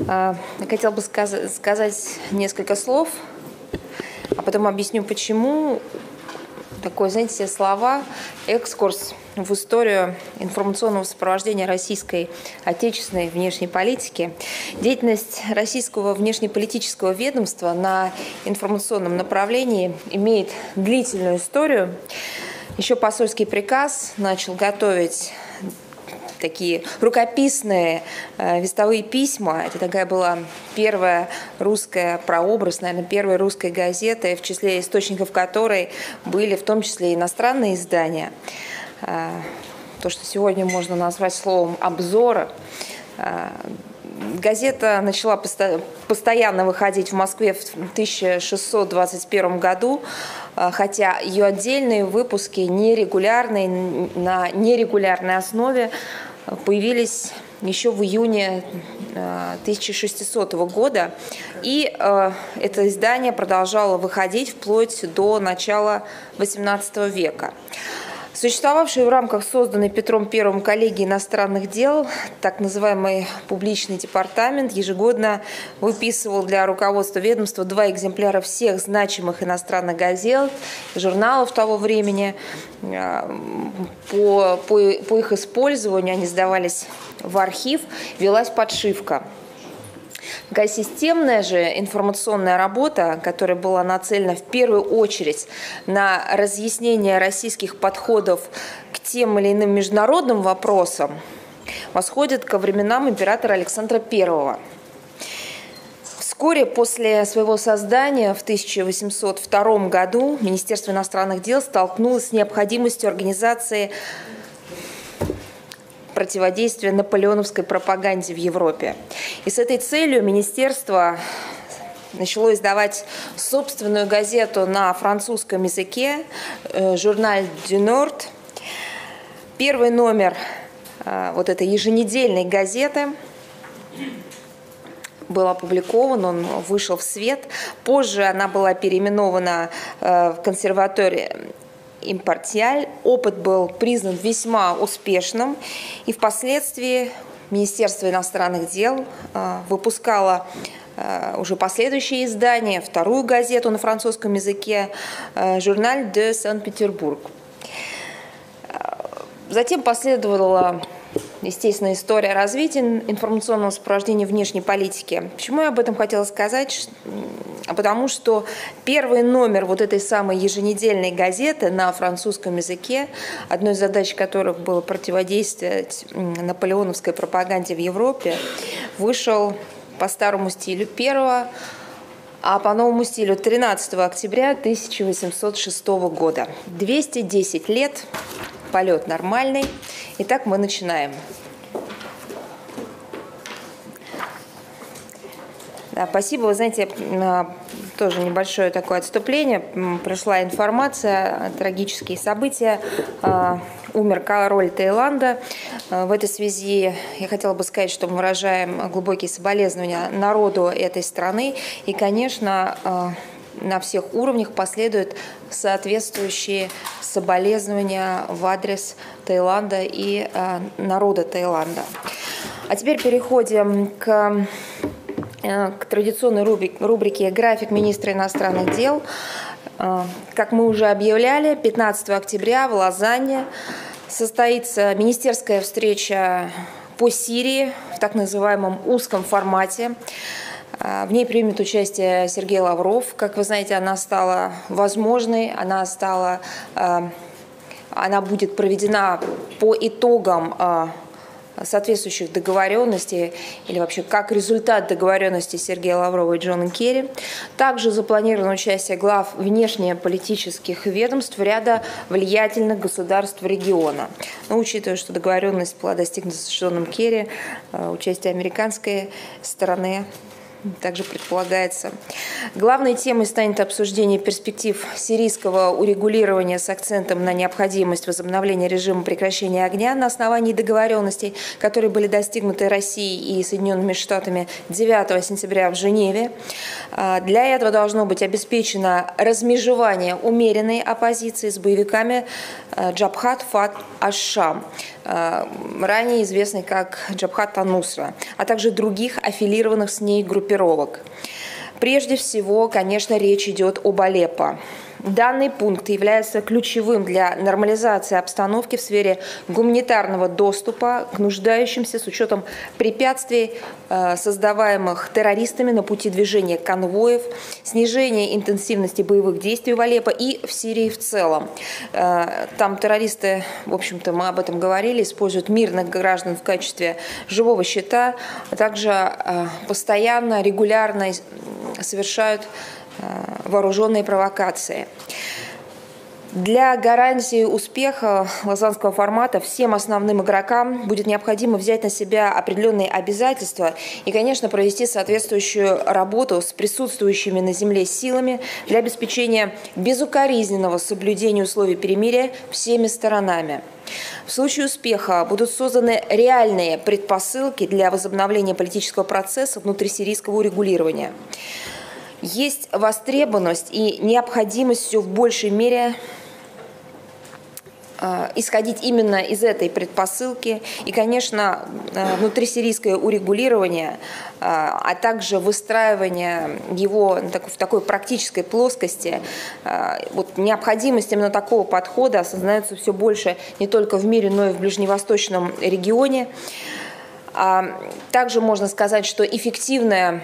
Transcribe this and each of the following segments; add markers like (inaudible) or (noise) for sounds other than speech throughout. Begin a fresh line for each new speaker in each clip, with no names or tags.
Я хотела бы сказать несколько слов, а потом объясню, почему такой, знаете, все слова, экскурс в историю информационного сопровождения российской отечественной внешней политики. Деятельность российского внешнеполитического ведомства на информационном направлении имеет длительную историю. Еще посольский приказ начал готовить такие рукописные э, вестовые письма. Это такая была первая русская прообраз, наверное, первая русская газета, в числе источников которой были в том числе иностранные издания. Э, то, что сегодня можно назвать словом «обзора», э, Газета начала постоянно выходить в Москве в 1621 году, хотя ее отдельные выпуски нерегулярные, на нерегулярной основе появились еще в июне 1600 э, года. И э, это издание продолжало выходить вплоть до начала XVIII века. Существовавший в рамках созданной Петром I коллегии иностранных дел, так называемый публичный департамент, ежегодно выписывал для руководства ведомства два экземпляра всех значимых иностранных газет, журналов того времени. Э, по, по, по их использованию они сдавались в архив, велась подшивка. Такая системная же информационная работа, которая была нацелена в первую очередь на разъяснение российских подходов к тем или иным международным вопросам, восходит ко временам императора Александра I. Вскоре после своего создания в 1802 году Министерство иностранных дел столкнулось с необходимостью организации противодействия наполеоновской пропаганде в Европе. И с этой целью министерство начало издавать собственную газету на французском языке, э, журнал «Дю Норд». Первый номер э, вот этой еженедельной газеты был опубликован, он вышел в свет. Позже она была переименована э, в консерватории импортиаль. Опыт был признан весьма успешным, и впоследствии Министерство иностранных дел а, выпускало а, уже последующие издания, вторую газету на французском языке, а, журнал «De Санкт-Петербург». Затем последовала естественно, история развития информационного сопровождения внешней политики. Почему я об этом хотела сказать? А потому что первый номер вот этой самой еженедельной газеты на французском языке, одной из задач которых было противодействовать наполеоновской пропаганде в Европе, вышел по старому стилю 1 а по новому стилю 13 октября 1806 года. 210 лет, полет нормальный. Итак, мы начинаем. Спасибо. Вы знаете, а, тоже небольшое такое отступление. Пришла информация, трагические события. А, умер король Таиланда. А, в этой связи я хотела бы сказать, что мы выражаем глубокие соболезнования народу этой страны. И, конечно, на всех уровнях последуют соответствующие соболезнования в адрес Таиланда и народа Таиланда. А теперь переходим к, к традиционной рубрике «График министра иностранных дел». Э, как мы уже объявляли, 15 октября в Лозанне состоится министерская встреча по Сирии в так называемом узком формате. В ней примет участие Сергей Лавров. Как вы знаете, она стала возможной, она стала, э, она будет проведена по итогам э, соответствующих договоренностей или вообще как результат договоренности Сергея Лаврова и Джона Керри. Также запланировано участие глав внешнеполитических ведомств ряда влиятельных государств региона. Но учитывая, что договоренность была достигнута с Джоном Керри, э, участие американской стороны также предполагается. Главной темой станет обсуждение перспектив сирийского урегулирования с акцентом на необходимость возобновления режима прекращения огня на основании договоренностей, которые были достигнуты Россией и Соединенными Штатами 9 сентября в Женеве. А, для этого должно быть обеспечено размежевание умеренной оппозиции с боевиками а, Джабхат Фат Аш-Шам, а, ранее известный как Джабхат Анусра, а также других аффилированных с ней группировок. Прежде всего, конечно, речь идет об Алеппо. Данный пункт является ключевым для нормализации обстановки в сфере гуманитарного доступа к нуждающимся с учетом препятствий, э, создаваемых террористами на пути движения конвоев, снижения интенсивности боевых действий в Алеппо и в Сирии в целом. Э, там террористы, в общем-то, мы об этом говорили, используют мирных граждан в качестве живого щита, а также э, постоянно, регулярно совершают вооруженные провокации. Для гарантии успеха лозанского формата всем основным игрокам будет необходимо взять на себя определенные обязательства и, конечно, провести соответствующую работу с присутствующими на земле силами для обеспечения безукоризненного соблюдения условий перемирия всеми сторонами. В случае успеха будут созданы реальные предпосылки для возобновления политического процесса внутрисирийского урегулирования есть востребованность и необходимость все в большей мере э, исходить именно из этой предпосылки. И, конечно, э, внутрисирийское урегулирование, э, а также выстраивание его в такой практической плоскости, вот необходимость именно такого подхода осознается все больше не только в мире, но и в ближневосточном регионе. А также можно сказать, что эффективная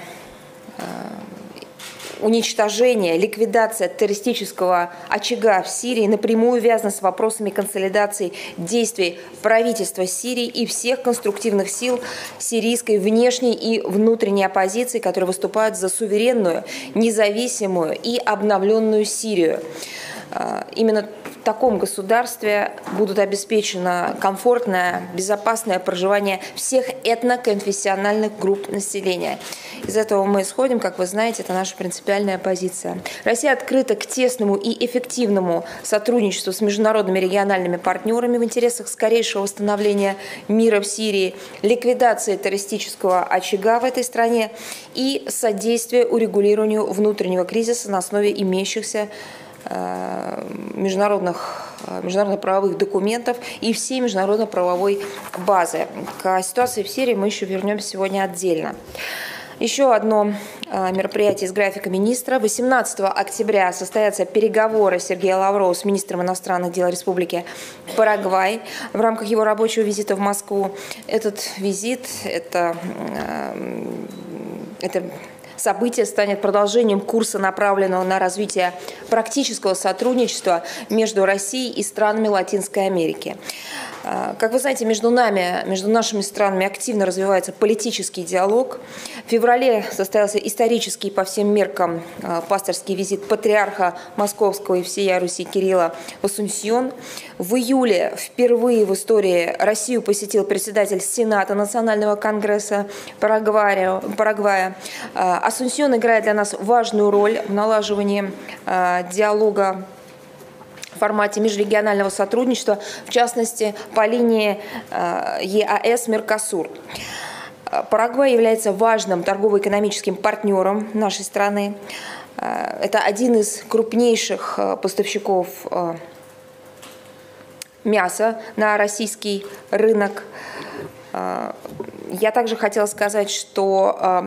уничтожение, ликвидация террористического очага в Сирии напрямую связана с вопросами консолидации действий правительства Сирии и всех конструктивных сил сирийской внешней и внутренней оппозиции, которые выступают за суверенную, независимую и обновленную Сирию. А, именно в таком государстве будут обеспечено комфортное, безопасное проживание всех этноконфессиональных групп населения. Из этого мы исходим, как вы знаете, это наша принципиальная позиция. Россия открыта к тесному и эффективному сотрудничеству с международными региональными партнерами в интересах скорейшего восстановления мира в Сирии, ликвидации террористического очага в этой стране и содействия урегулированию внутреннего кризиса на основе имеющихся международных, э, международно-правовых документов и всей международно-правовой базы. К ситуации в Сирии мы еще вернемся сегодня отдельно. Еще одно э, мероприятие из графика министра. 18 октября состоятся переговоры Сергея Лаврова с министром иностранных дел Республики Парагвай в рамках его рабочего визита в Москву. Этот визит – это, это Событие станет продолжением курса, направленного на развитие практического сотрудничества между Россией и странами Латинской Америки. А, как вы знаете, между нами, между нашими странами активно развивается политический диалог. В феврале состоялся исторический по всем меркам а, пасторский визит патриарха Московского и всея Руси Кирилла в. В июле впервые в истории Россию посетил председатель Сената Национального конгресса Парагвая. Парагвая. Асунсьон играет для нас важную роль в налаживании а, диалога формате межрегионального сотрудничества, в частности, по линии э, ЕАС «Меркосур». Парагвай является важным торгово-экономическим партнером нашей страны. Э, это один из крупнейших э, поставщиков мяса на российский рынок. Я также хотела сказать, что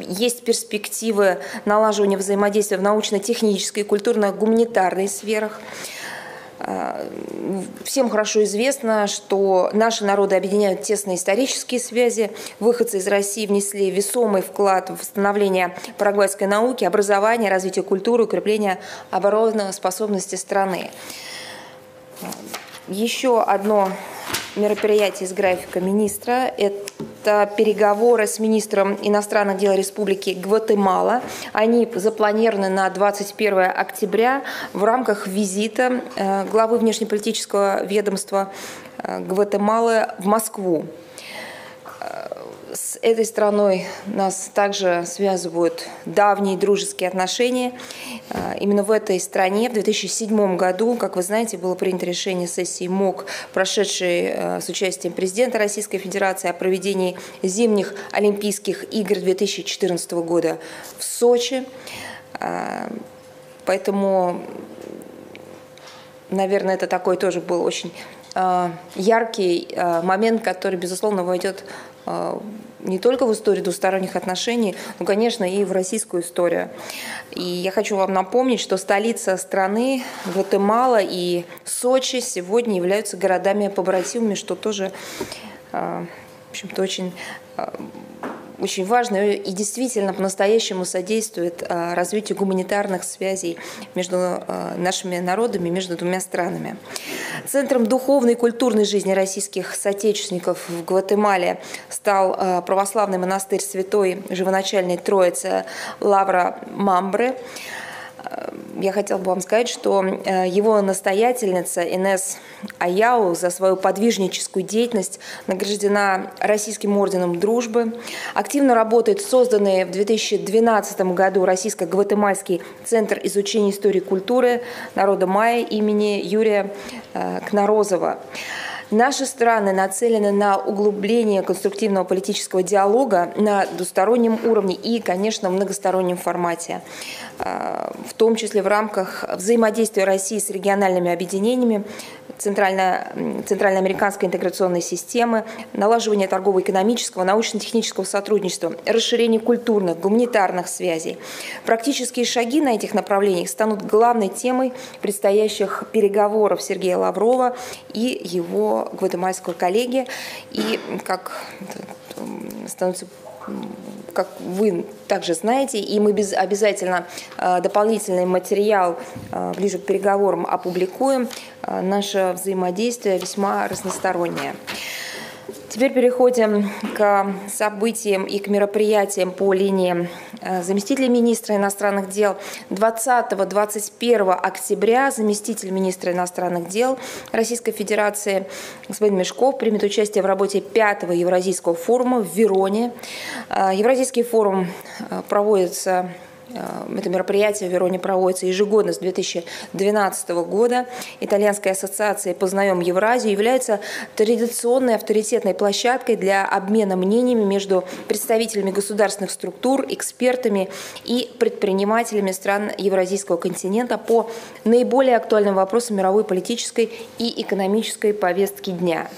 есть перспективы налаживания взаимодействия в научно-технической, культурно-гуманитарной сферах. А, всем хорошо известно, что наши народы объединяют тесные исторические связи. Выходцы из России внесли весомый вклад в восстановление парагвайской науки, образования, развитие культуры, укрепление оборонной способности страны. Еще одно мероприятие из графика министра – это переговоры с министром иностранных дел Республики Гватемала. Они запланированы на 21 октября в рамках визита э, главы внешнеполитического ведомства э, Гватемалы в Москву. Э, с этой страной нас также связывают давние дружеские отношения. А, именно в этой стране в 2007 году, как вы знаете, было принято решение сессии МОК, прошедшей а, с участием президента Российской Федерации о проведении зимних Олимпийских игр 2014 года в Сочи. А, поэтому, наверное, это такой тоже был очень яркий момент, который, безусловно, войдет а, не только в историю двусторонних отношений, но, конечно, и в российскую историю. И я хочу вам напомнить, что столица страны, Гватемала и Сочи сегодня являются городами-побратимами, что тоже, а, в общем-то, очень а, очень важно и действительно по-настоящему содействует а, развитию гуманитарных связей между а, нашими народами, между двумя странами. Центром духовной и культурной жизни российских соотечественников в Гватемале стал а, православный монастырь Святой Живоначальной Троицы Лавра Мамбры я хотела бы вам сказать, что э, его настоятельница Инес Аяу за свою подвижническую деятельность награждена Российским орденом дружбы. Активно работает созданный в 2012 году Российско-Гватемальский центр изучения истории и культуры народа майя имени Юрия э, Кнорозова. Наши страны нацелены на углубление конструктивного политического диалога на двустороннем уровне и, конечно, многостороннем формате, а, в том числе в рамках взаимодействия России с региональными объединениями, Центрально, Центральноамериканской интеграционной системы, налаживание торгово-экономического, научно-технического сотрудничества, расширение культурных, гуманитарных связей. Практические шаги на этих направлениях станут главной темой предстоящих переговоров Сергея Лаврова и его гватемальского коллеги. И, как становится как вы также знаете, и мы без, обязательно э, дополнительный материал э, ближе к переговорам опубликуем. Э, наше взаимодействие весьма разностороннее. Теперь переходим к событиям и к мероприятиям по линии э, заместителя министра иностранных дел. 20-21 октября заместитель министра иностранных дел Российской Федерации господин Мешков примет участие в работе 5-го Евразийского форума в Вероне. Э, Евразийский форум э, проводится это мероприятие в Вероне проводится ежегодно с 2012 года. Итальянская ассоциация «Познаем Евразию» является традиционной авторитетной площадкой для обмена мнениями между представителями государственных структур, экспертами и предпринимателями стран Евразийского континента по наиболее актуальным вопросам мировой политической и экономической повестки дня.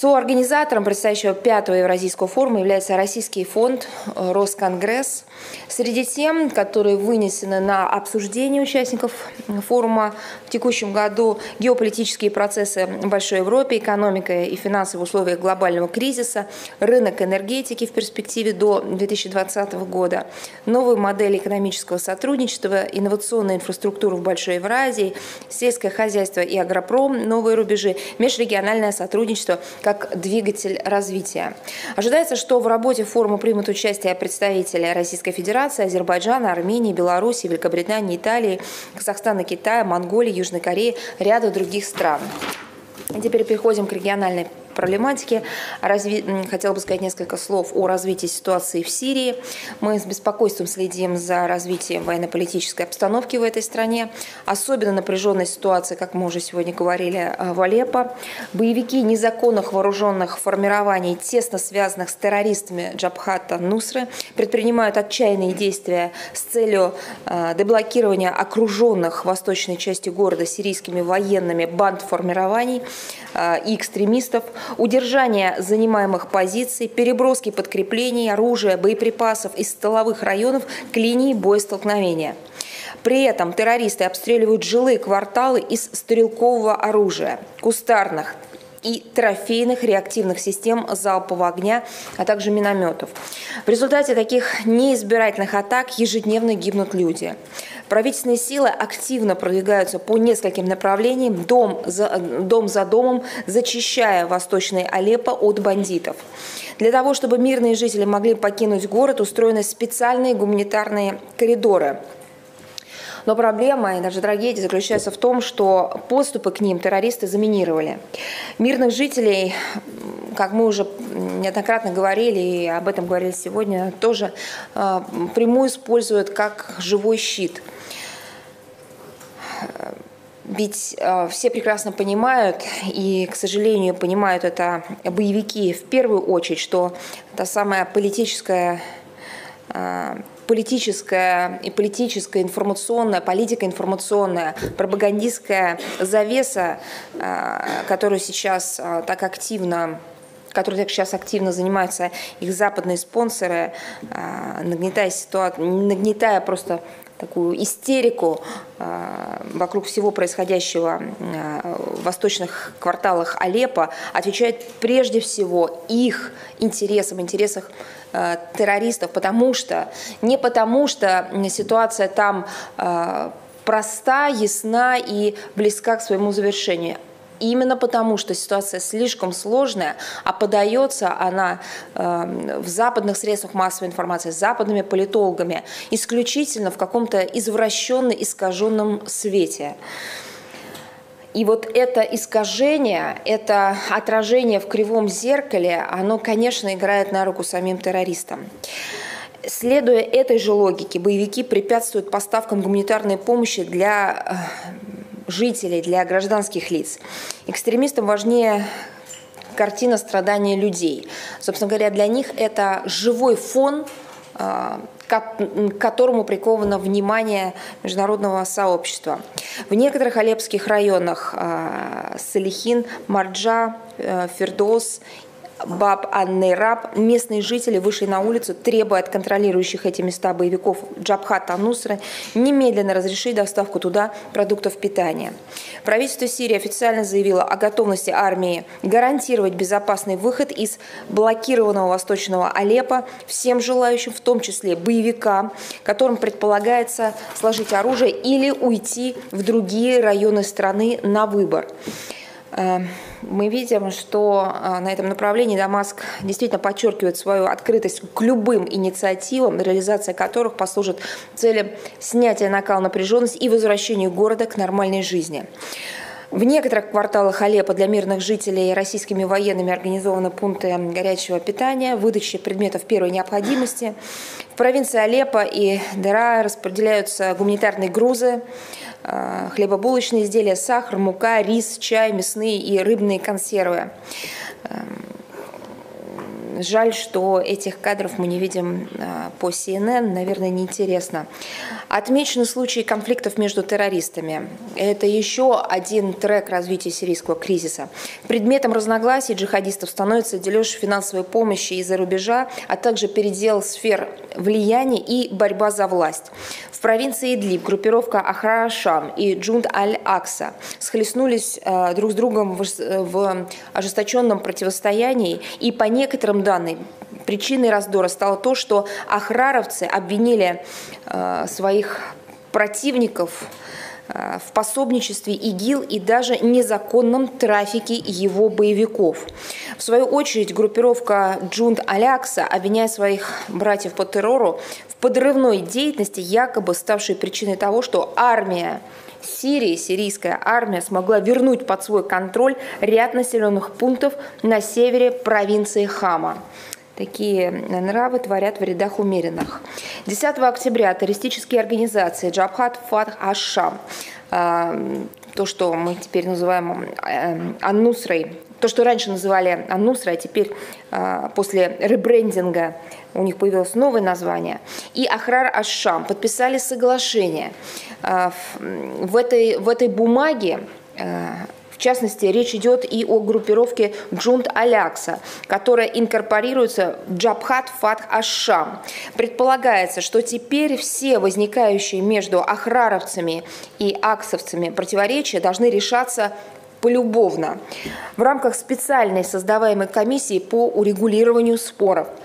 Соорганизатором предстоящего пятого Евразийского форума является Российский фонд э, Росконгресс. Среди тем, которые вынесены на обсуждение участников форума в текущем году, геополитические процессы в Большой Европе, экономика и финансовые условия глобального кризиса, рынок энергетики в перспективе до 2020 года, новые модели экономического сотрудничества, инновационная инфраструктура в Большой Евразии, сельское хозяйство и агропром, новые рубежи, межрегиональное сотрудничество – как двигатель развития. Ожидается, что в работе форума примут участие представители Российской Федерации, Азербайджана, Армении, Беларуси, Великобритании, Италии, Казахстана, Китая, Монголии, Южной Кореи, ряда других стран. И теперь переходим к региональной проблематики. Разви... Хотела бы сказать несколько слов о развитии ситуации в Сирии. Мы с беспокойством следим за развитием военно-политической обстановки в этой стране. Особенно напряженная ситуация, как мы уже сегодня говорили, э, в Алеппо. Боевики незаконных вооруженных формирований, тесно связанных с террористами Джабхата Нусры, предпринимают отчаянные действия с целью э, деблокирования окруженных восточной части города сирийскими военными банд формирований э, и экстремистов удержание занимаемых позиций, переброски подкреплений, оружия, боеприпасов из столовых районов к линии боестолкновения. При этом террористы обстреливают жилые кварталы из стрелкового оружия, кустарных, и трофейных реактивных систем залпового огня, а также минометов. В результате таких неизбирательных атак ежедневно гибнут люди. Правительственные силы активно продвигаются по нескольким направлениям, дом за, дом за домом, зачищая восточный Алеппо от бандитов. Для того, чтобы мирные жители могли покинуть город, устроены специальные гуманитарные коридоры – Но проблема и даже трагедия заключается в том, что поступы к ним террористы заминировали. Мирных жителей, как мы уже неоднократно говорили, и об этом говорили сегодня, тоже э, прямую используют как живой щит. Ведь э, все прекрасно понимают, и, к сожалению, понимают это боевики в первую очередь, что та самая политическая э, политическая и политическая информационная, политика информационная, пропагандистская завеса, э, которую сейчас э, так активно которой так сейчас активно занимаются их западные спонсоры, э, нагнетая ситуацию, нагнетая просто такую истерику э, вокруг всего происходящего э, в восточных кварталах Алеппо, отвечает прежде всего их интересам, интересах э, террористов, потому что, не потому что ситуация там проста, ясна и близка к своему завершению, Именно потому, что ситуация слишком сложная, а подается она э, в западных средствах массовой информации, с западными политологами, исключительно в каком-то извращенно искаженном свете. И вот это искажение, это отражение в кривом зеркале, оно, конечно, играет на руку самим террористам. Следуя этой же логике, боевики препятствуют поставкам гуманитарной помощи для э, жителей, для гражданских лиц. Экстремистам важнее картина страдания людей. Собственно говоря, для них это живой фон, а, к которому приковано внимание международного сообщества. В некоторых алепских районах а, Салихин, Марджа, э, Фердос Баб Анны Раб, местные жители вышли на улицу, требуя от контролирующих эти места боевиков Джабхата Нусры немедленно разрешить доставку туда продуктов питания. Правительство Сирии официально заявило о готовности армии гарантировать безопасный выход из блокированного восточного Алеппо всем желающим, в том числе боевикам, которым предполагается сложить оружие или уйти в другие районы страны на выбор. Мы видим, что э, на этом направлении Дамаск действительно подчеркивает свою открытость к любым инициативам, реализация которых послужит целям снятия накала напряженности и возвращения города к нормальной жизни. В некоторых кварталах Алеппо для мирных жителей российскими военными организованы пункты горячего питания, выдачи предметов первой необходимости. В провинции Алеппо и Дера распределяются гуманитарные грузы, хлебобулочные изделия, сахар, мука, рис, чай, мясные и рыбные консервы. Жаль, что этих кадров мы не видим а, по CNN, наверное, неинтересно. Отмечены случаи конфликтов между террористами. Это еще один трек развития сирийского кризиса. Предметом разногласий джихадистов становится дележ финансовой помощи из-за рубежа, а также передел сфер влияния и борьба за власть. В провинции Идлиб группировка Ахрар аш-Шам и Джунд Аль-Акса схлестнулись э, друг с другом в ожесточенном противостоянии, и по некоторым данным причиной раздора стало то, что ахраровцы обвинили э, своих противников Э, в пособничестве ИГИЛ и даже незаконном трафике его боевиков. В свою очередь, группировка Джунд Аль-Акса, обвиняя своих братьев по террору в подрывной деятельности, якобы ставшей причиной того, что армия Сирии, сирийская армия смогла вернуть под свой контроль ряд населенных пунктов на севере провинции Хама. Такие нравы творят в рядах умеренных. 10 октября террористические организации Джабхат Фатх Ашам, а, то, что мы теперь называем э, Аннусрой, то, что раньше называли Аннусрой, а теперь а, после ребрендинга у них появилось новое название, и Ахрар Ашам подписали соглашение. А, в этой, в этой бумаге в частности, речь идет и о группировке Джунт Алякса, которая инкорпорируется в Джабхат Фатх Ашам. Предполагается, что теперь все возникающие между ахраровцами и аксовцами противоречия должны решаться полюбовно в рамках специальной создаваемой комиссии по урегулированию споров –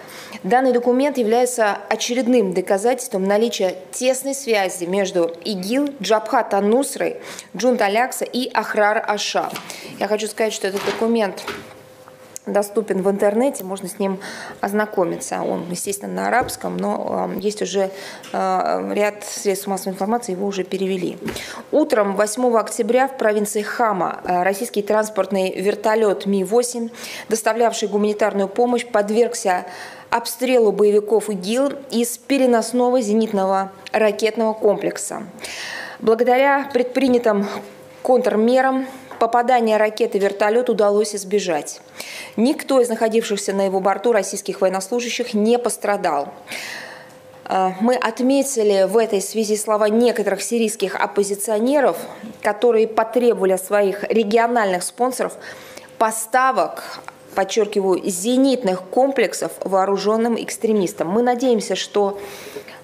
Данный документ является очередным доказательством наличия тесной связи между ИГИЛ, Джабхат Анусрой, Джунт Алякса и Ахрар Аша. Я хочу сказать, что этот документ доступен в интернете, можно с ним ознакомиться. Он, естественно, на арабском, но э, есть уже э, ряд средств массовой информации, его уже перевели. Утром 8 октября в провинции Хама э, российский транспортный вертолет Ми-8, доставлявший гуманитарную помощь, подвергся обстрелу боевиков ИГИЛ из переносного зенитного ракетного комплекса. Благодаря предпринятым контрмерам попадания ракеты вертолет удалось избежать. Никто из находившихся на его борту российских военнослужащих не пострадал. А, мы отметили в этой связи слова некоторых сирийских оппозиционеров, которые потребовали своих региональных спонсоров поставок подчеркиваю, зенитных комплексов вооруженным экстремистам. Мы надеемся, что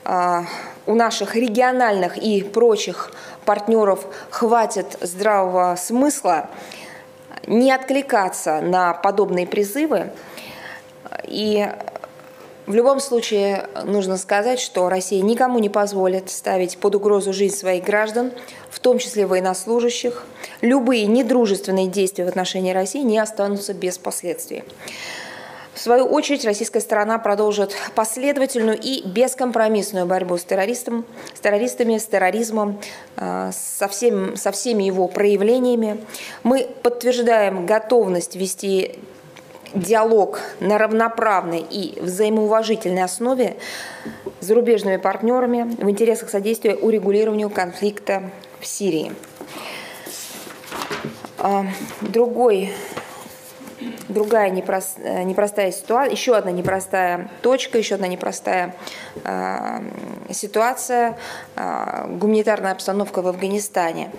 э, у наших региональных и прочих партнеров хватит здравого смысла не откликаться на подобные призывы. И в любом случае нужно сказать, что Россия никому не позволит ставить под угрозу жизнь своих граждан, в том числе военнослужащих. Любые недружественные действия в отношении России не останутся без последствий. В свою очередь, российская сторона продолжит последовательную и бескомпромиссную борьбу с, террористом, с террористами, с терроризмом, э, со, всем, со всеми его проявлениями. Мы подтверждаем готовность вести диалог на равноправной и взаимоуважительной основе с зарубежными партнерами в интересах содействия урегулированию конфликта в Сирии. А, другой другая непрост, э, непростая ситуация, еще одна непростая точка, еще одна непростая э, ситуация, э, гуманитарная обстановка в Афганистане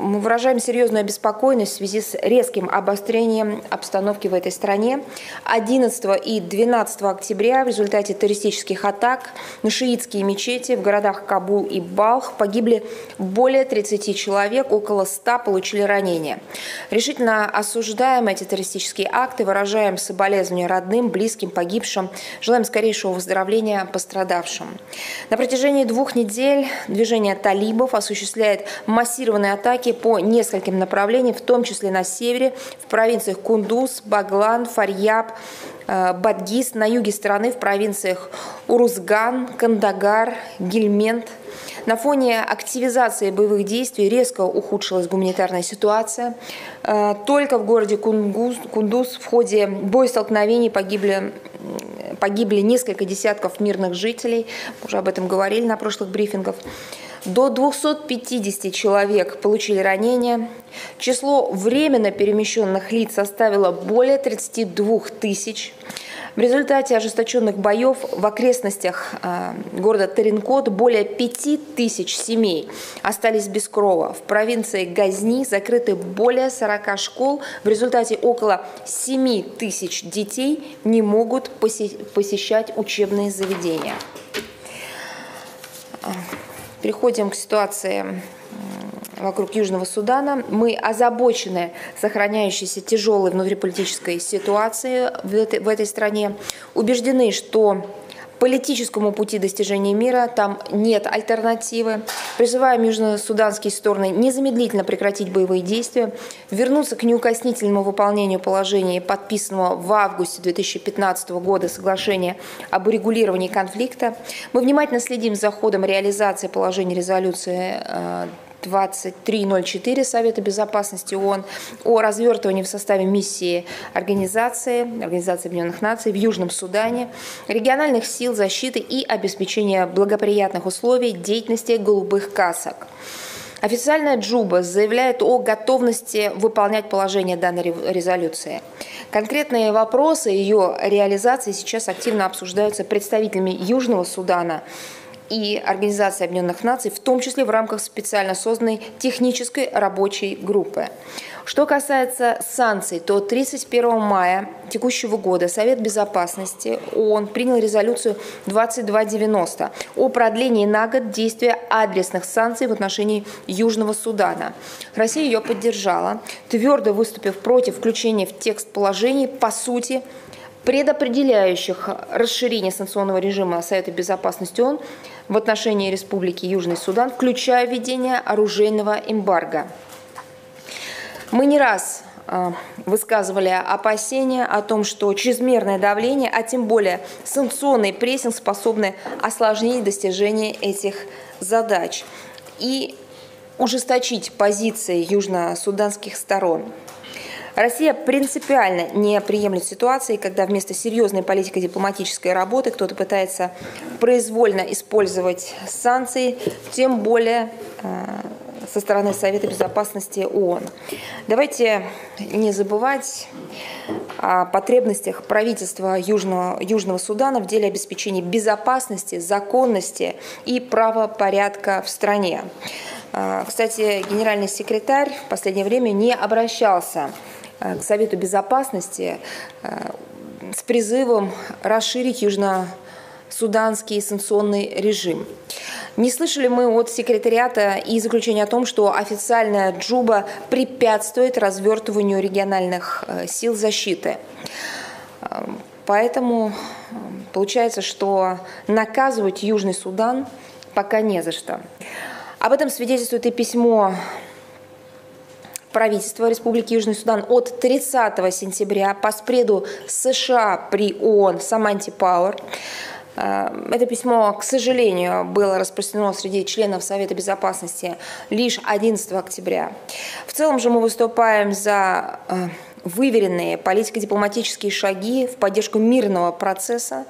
мы выражаем серьезную обеспокоенность в связи с резким обострением обстановки в этой стране. 11 и 12 октября в результате террористических атак на шиитские мечети в городах Кабул и Балх погибли более 30 человек, около 100 получили ранения. Решительно осуждаем эти террористические акты, выражаем соболезнования родным, близким, погибшим, желаем скорейшего выздоровления пострадавшим. На протяжении двух недель движение талибов осуществляет массированные атаки атаки по нескольким направлениям, в том числе на севере, в провинциях Кундуз, Баглан, Фарьяб, э, Бадгиз, на юге страны в провинциях Урузган, Кандагар, Гельмент. На фоне активизации боевых действий резко ухудшилась гуманитарная ситуация. Э, только в городе Кундуз, Кундуз в ходе боестолкновений погибли погибли несколько десятков мирных жителей, уже об этом говорили на прошлых брифингах. До 250 человек получили ранения. Число временно перемещенных лиц составило более 32 тысяч. В результате ожесточенных боев в окрестностях э, города Теренкот более 5 тысяч семей остались без крова. В провинции Газни закрыты более 40 школ. В результате около 7 тысяч детей не могут посещать учебные заведения. Переходим к ситуации вокруг Южного Судана. Мы озабочены сохраняющейся тяжелой внутриполитической ситуацией в этой, в этой стране. Убеждены, что политическому пути достижения мира там нет альтернативы. Призываем южно-суданские стороны незамедлительно прекратить боевые действия, вернуться к неукоснительному выполнению положения, подписанного в августе 2015 года соглашения об урегулировании конфликта. Мы внимательно следим за ходом реализации положений резолюции э, 2304 Совета Безопасности ООН о развертывании в составе миссии организации, Организации Объединенных Наций в Южном Судане, региональных сил защиты и обеспечения благоприятных условий деятельности голубых касок. Официальная Джуба заявляет о готовности выполнять положение данной резолюции. Конкретные вопросы ее реализации сейчас активно обсуждаются представителями Южного Судана, и Организации Объединенных Наций, в том числе в рамках специально созданной технической рабочей группы. Что касается санкций, то 31 мая текущего года Совет Безопасности ООН принял резолюцию 2290 о продлении на год действия адресных санкций в отношении Южного Судана. Россия ее поддержала, твердо выступив против включения в текст положений по сути предопределяющих расширение санкционного режима Совета Безопасности ООН в отношении Республики Южный Судан, включая введение оружейного эмбарго. Мы не раз э, высказывали опасения о том, что чрезмерное давление, а тем более санкционный прессинг способны осложнить достижение этих задач и ужесточить позиции южно-суданских сторон. Россия принципиально не приемлет ситуации, когда вместо серьезной политико-дипломатической работы кто-то пытается произвольно использовать санкции, тем более э, со стороны Совета Безопасности ООН. Давайте не забывать о потребностях правительства Южного, Южного Судана в деле обеспечения безопасности, законности и правопорядка в стране. Э, кстати, генеральный секретарь в последнее время не обращался к Совету Безопасности э, с призывом расширить южно-суданский санкционный режим. Не слышали мы от секретариата и заключения о том, что официальная Джуба препятствует развертыванию региональных э, сил защиты. Поэтому получается, что наказывать Южный Судан пока не за что. Об этом свидетельствует и письмо правительства Республики Южный Судан от 30 сентября по спреду США при ООН Саманти Пауэр. Э, это письмо, к сожалению, было распространено среди членов Совета Безопасности лишь 11 октября. В целом же мы выступаем за э, выверенные политико-дипломатические шаги в поддержку мирного процесса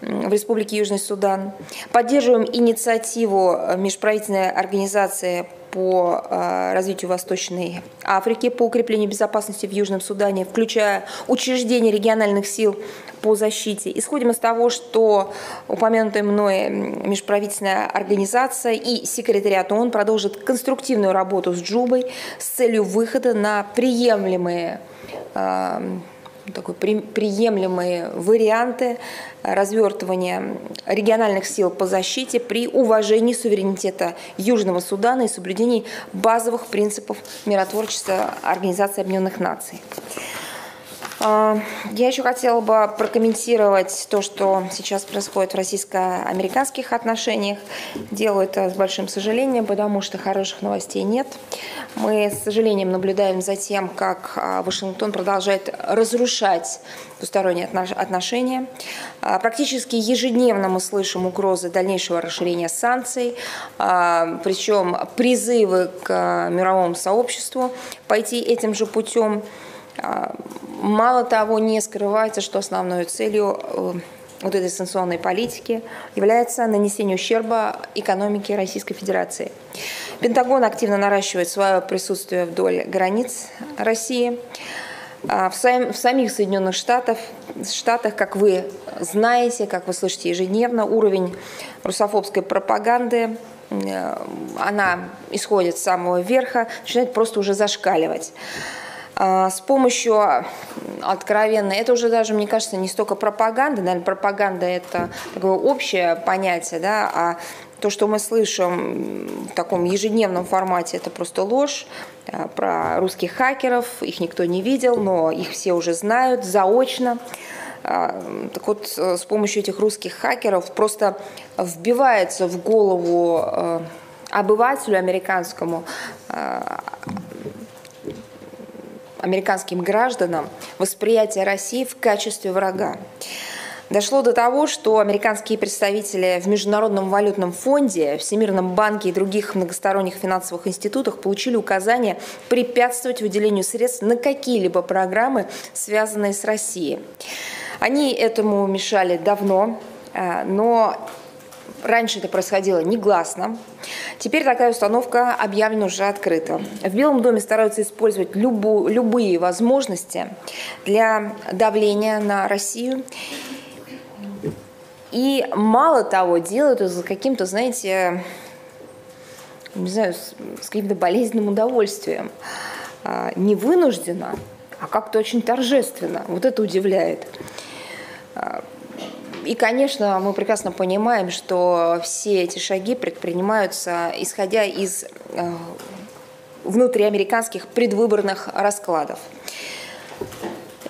в Республике Южный Судан. Поддерживаем инициативу межправительственной организации по э, развитию Восточной Африки, по укреплению безопасности в Южном Судане, включая учреждение региональных сил по защите. Исходим из того, что упомянутая мной межправительственная организация и секретариат ООН продолжит конструктивную работу с Джубой с целью выхода на приемлемые э, такой при, приемлемые варианты развертывания региональных сил по защите при уважении суверенитета Южного Судана и соблюдении базовых принципов миротворчества Организации Объединенных Наций. А, я еще хотела бы прокомментировать то, что сейчас происходит в российско-американских отношениях. Делаю это с большим сожалением, потому что хороших новостей нет. Мы с сожалением наблюдаем за тем, как а, Вашингтон продолжает разрушать двусторонние отношения. А, практически ежедневно мы слышим угрозы дальнейшего расширения санкций, причем призывы к мировому сообществу пойти этим же путем. А, мало того, не скрывается, что основной целью э, вот этой санкционной политики является нанесение ущерба экономике Российской Федерации. Пентагон активно наращивает свое присутствие вдоль границ России. А в, сам, в самих Соединенных Штатах, Штатах, как вы знаете, как вы слышите ежедневно, уровень русофобской пропаганды, э, она исходит с самого верха, начинает просто уже зашкаливать. А, с помощью откровенной, это уже даже, мне кажется, не столько пропаганда, наверное, пропаганда это такое общее понятие, да, а то, что мы слышим в таком ежедневном формате, это просто ложь а, про русских хакеров, их никто не видел, но их все уже знают заочно. А, так вот, с помощью этих русских хакеров просто вбивается в голову обывателю американскому американским гражданам восприятие России в качестве врага. Дошло до того, что американские представители в Международном валютном фонде, Всемирном банке и других многосторонних финансовых институтах получили указание препятствовать выделению средств на какие-либо программы, связанные с Россией. Они этому мешали давно, э, но Раньше это происходило негласно. Теперь такая установка объявлена уже открыто. В Белом доме стараются использовать любу, любые возможности для давления на Россию. И мало того, делают это за каким-то, знаете, не знаю, с, с каким-то болезненным удовольствием. А, не вынужденно, а как-то очень торжественно. Вот это удивляет. И, конечно, мы прекрасно понимаем, что все эти шаги предпринимаются, исходя из э, внутриамериканских предвыборных раскладов.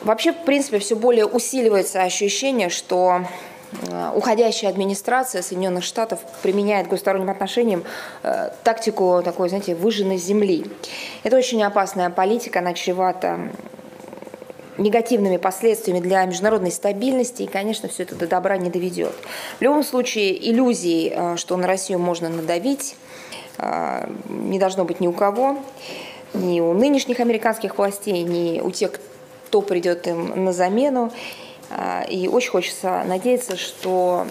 Вообще, в принципе, все более усиливается ощущение, что э, уходящая администрация Соединенных Штатов применяет к двусторонним отношениям э, тактику такой, знаете, выжженной земли. Это очень опасная политика, она чревата негативными последствиями для международной стабильности, и, конечно, все это до добра не доведет. В любом случае, иллюзий, э, что на Россию можно надавить, э, не должно быть ни у кого, ни у нынешних американских властей, ни у тех, кто придет им на замену. Э, и очень хочется надеяться, что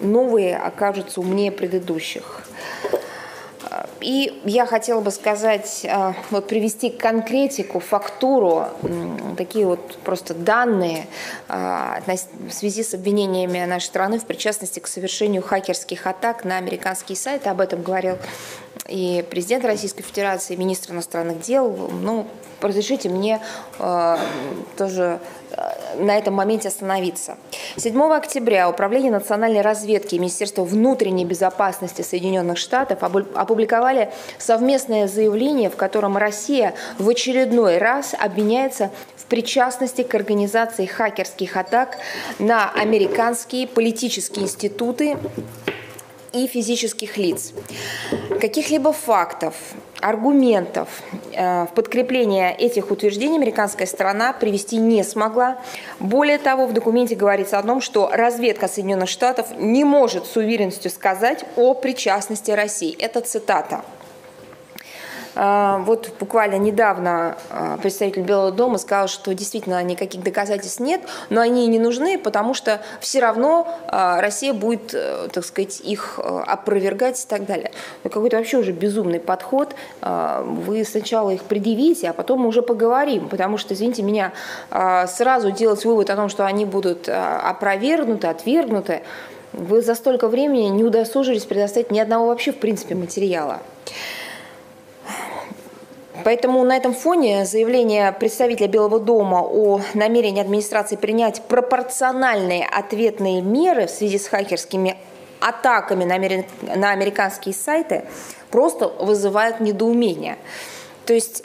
новые окажутся умнее предыдущих. И я хотела бы сказать, а, вот привести конкретику, фактуру, такие вот просто данные а, в связи с обвинениями нашей страны в причастности к совершению хакерских атак на американские сайты. Об этом говорил и президент Российской Федерации, и министр иностранных дел. Ну, разрешите мне э, тоже э, на этом моменте остановиться. 7 октября Управление национальной разведки и Министерство внутренней безопасности Соединенных Штатов опубликовали совместное заявление, в котором Россия в очередной раз обвиняется в причастности к организации хакерских атак на американские политические институты и физических лиц. Каких-либо фактов, аргументов э, в подкрепление этих утверждений американская сторона привести не смогла. Более того, в документе говорится о том, что разведка Соединенных Штатов не может с уверенностью сказать о причастности России. Это цитата. А, вот буквально недавно а, представитель Белого дома сказал, что действительно никаких доказательств нет, но они не нужны, потому что все равно а, Россия будет, э, так сказать, их э, опровергать и так далее. Ну, какой-то вообще уже безумный подход. Вы сначала их предъявите, а потом мы уже поговорим, потому что, извините меня, сразу делать вывод о том, что они будут опровергнуты, отвергнуты, вы за столько времени не удосужились предоставить ни одного вообще, в принципе, материала. Поэтому на этом фоне заявление представителя Белого дома о намерении администрации принять пропорциональные ответные меры в связи с хакерскими атаками на, американские сайты просто вызывает недоумение. То есть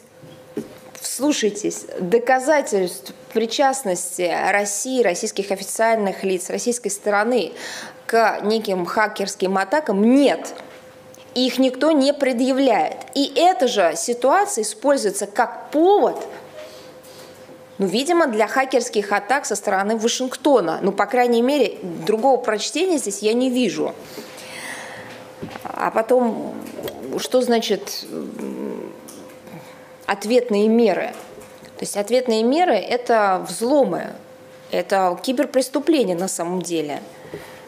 Слушайтесь, доказательств причастности России, российских официальных лиц, российской стороны к неким хакерским атакам нет их никто не предъявляет. И эта же ситуация используется как повод ну, видимо, для хакерских атак со стороны Вашингтона. Ну, по крайней мере, другого прочтения здесь я не вижу. А потом, что значит ответные меры? То есть ответные меры – это взломы, это киберпреступления на самом деле –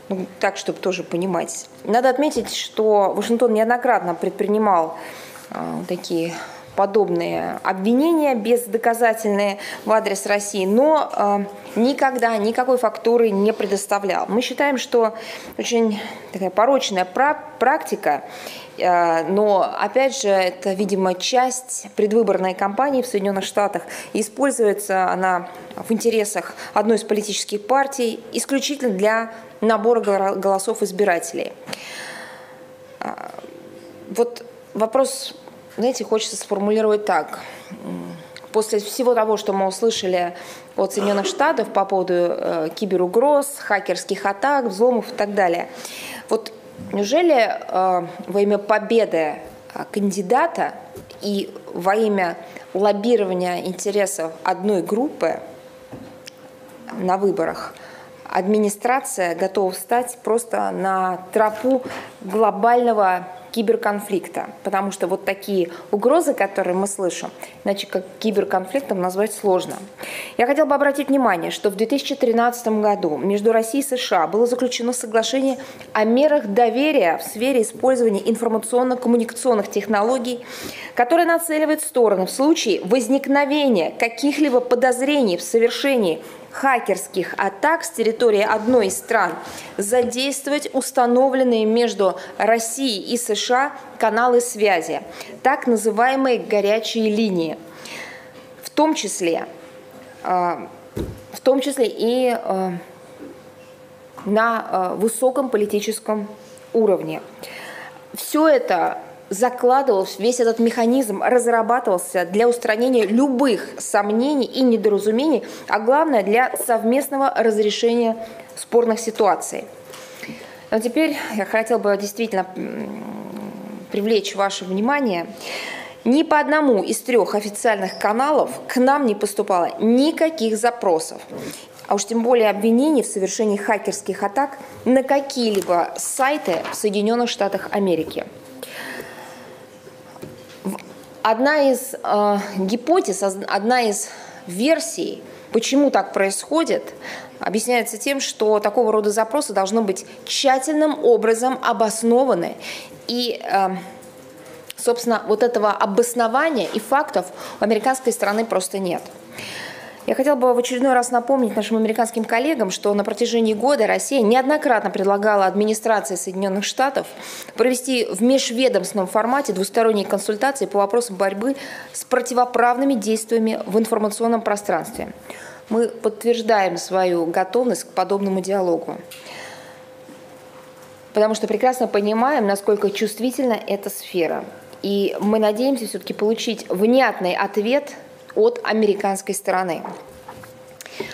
ну, так, чтобы тоже понимать. Надо отметить, что Вашингтон неоднократно предпринимал э, такие подобные обвинения бездоказательные в адрес России, но э, никогда никакой фактуры не предоставлял. Мы считаем, что очень такая порочная практика, но опять же это, видимо, часть предвыборной кампании в Соединенных Штатах. Используется она в интересах одной из политических партий исключительно для набора голосов избирателей. А, вот вопрос, знаете, хочется сформулировать так. После всего того, что мы услышали от Соединенных Штатов по поводу э, киберугроз, хакерских атак, взломов и так далее, вот неужели э, во имя победы э, кандидата и во имя лоббирования интересов одной группы на выборах – администрация готова встать просто на тропу глобального киберконфликта, потому что вот такие угрозы, которые мы слышим, иначе как киберконфликтом назвать сложно. Я хотела бы обратить внимание, что в 2013 году между Россией и США было заключено соглашение о мерах доверия в сфере использования информационно-коммуникационных технологий, которое нацеливает стороны в случае возникновения каких-либо подозрений в совершении хакерских атак с территории одной из стран задействовать установленные между Россией и США каналы связи, так называемые горячие линии, в том числе, а, в том числе и а, на а, высоком политическом уровне. Все это закладывался, весь этот механизм разрабатывался для устранения любых сомнений и недоразумений, а главное для совместного разрешения спорных ситуаций. Но теперь я хотел бы действительно привлечь ваше внимание. Ни по одному из трех официальных каналов к нам не поступало никаких запросов, а уж тем более обвинений в совершении хакерских атак на какие-либо сайты в Соединенных Штатах Америки. Одна из э, гипотез, одна из версий, почему так происходит, объясняется тем, что такого рода запросы должны быть тщательным образом обоснованы и э, собственно, вот этого обоснования и фактов у американской стороны просто нет. Я хотела бы в очередной раз напомнить нашим американским коллегам, что на протяжении года Россия неоднократно предлагала администрации Соединенных Штатов провести в межведомственном формате двусторонние консультации по вопросам борьбы с противоправными действиями в информационном пространстве. Мы подтверждаем свою готовность к подобному диалогу потому что прекрасно понимаем, насколько чувствительна эта сфера. И мы надеемся все-таки получить внятный ответ от американской стороны.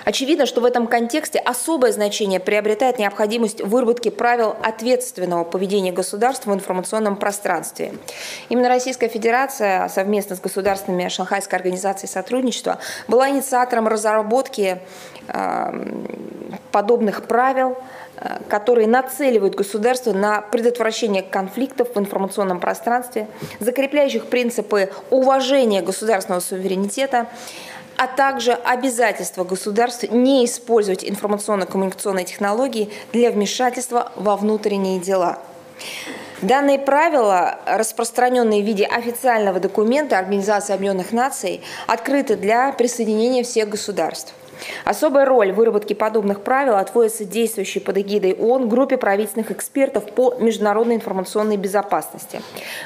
Очевидно, что в этом контексте особое значение приобретает необходимость выработки правил ответственного поведения государств в информационном пространстве. Именно Российская Федерация совместно с государственными Шанхайской организацией сотрудничества была инициатором разработки э, подобных правил – Э, которые нацеливают государство на предотвращение конфликтов в информационном пространстве, закрепляющих принципы уважения государственного суверенитета, а также обязательство государства не использовать информационно-коммуникационные технологии для вмешательства во внутренние дела. Данные правила, распространенные в виде официального документа Организации Объединенных Наций, открыты для присоединения всех государств. Особая роль в выработке подобных правил отводится действующей под эгидой ООН группе правительственных экспертов по международной информационной безопасности.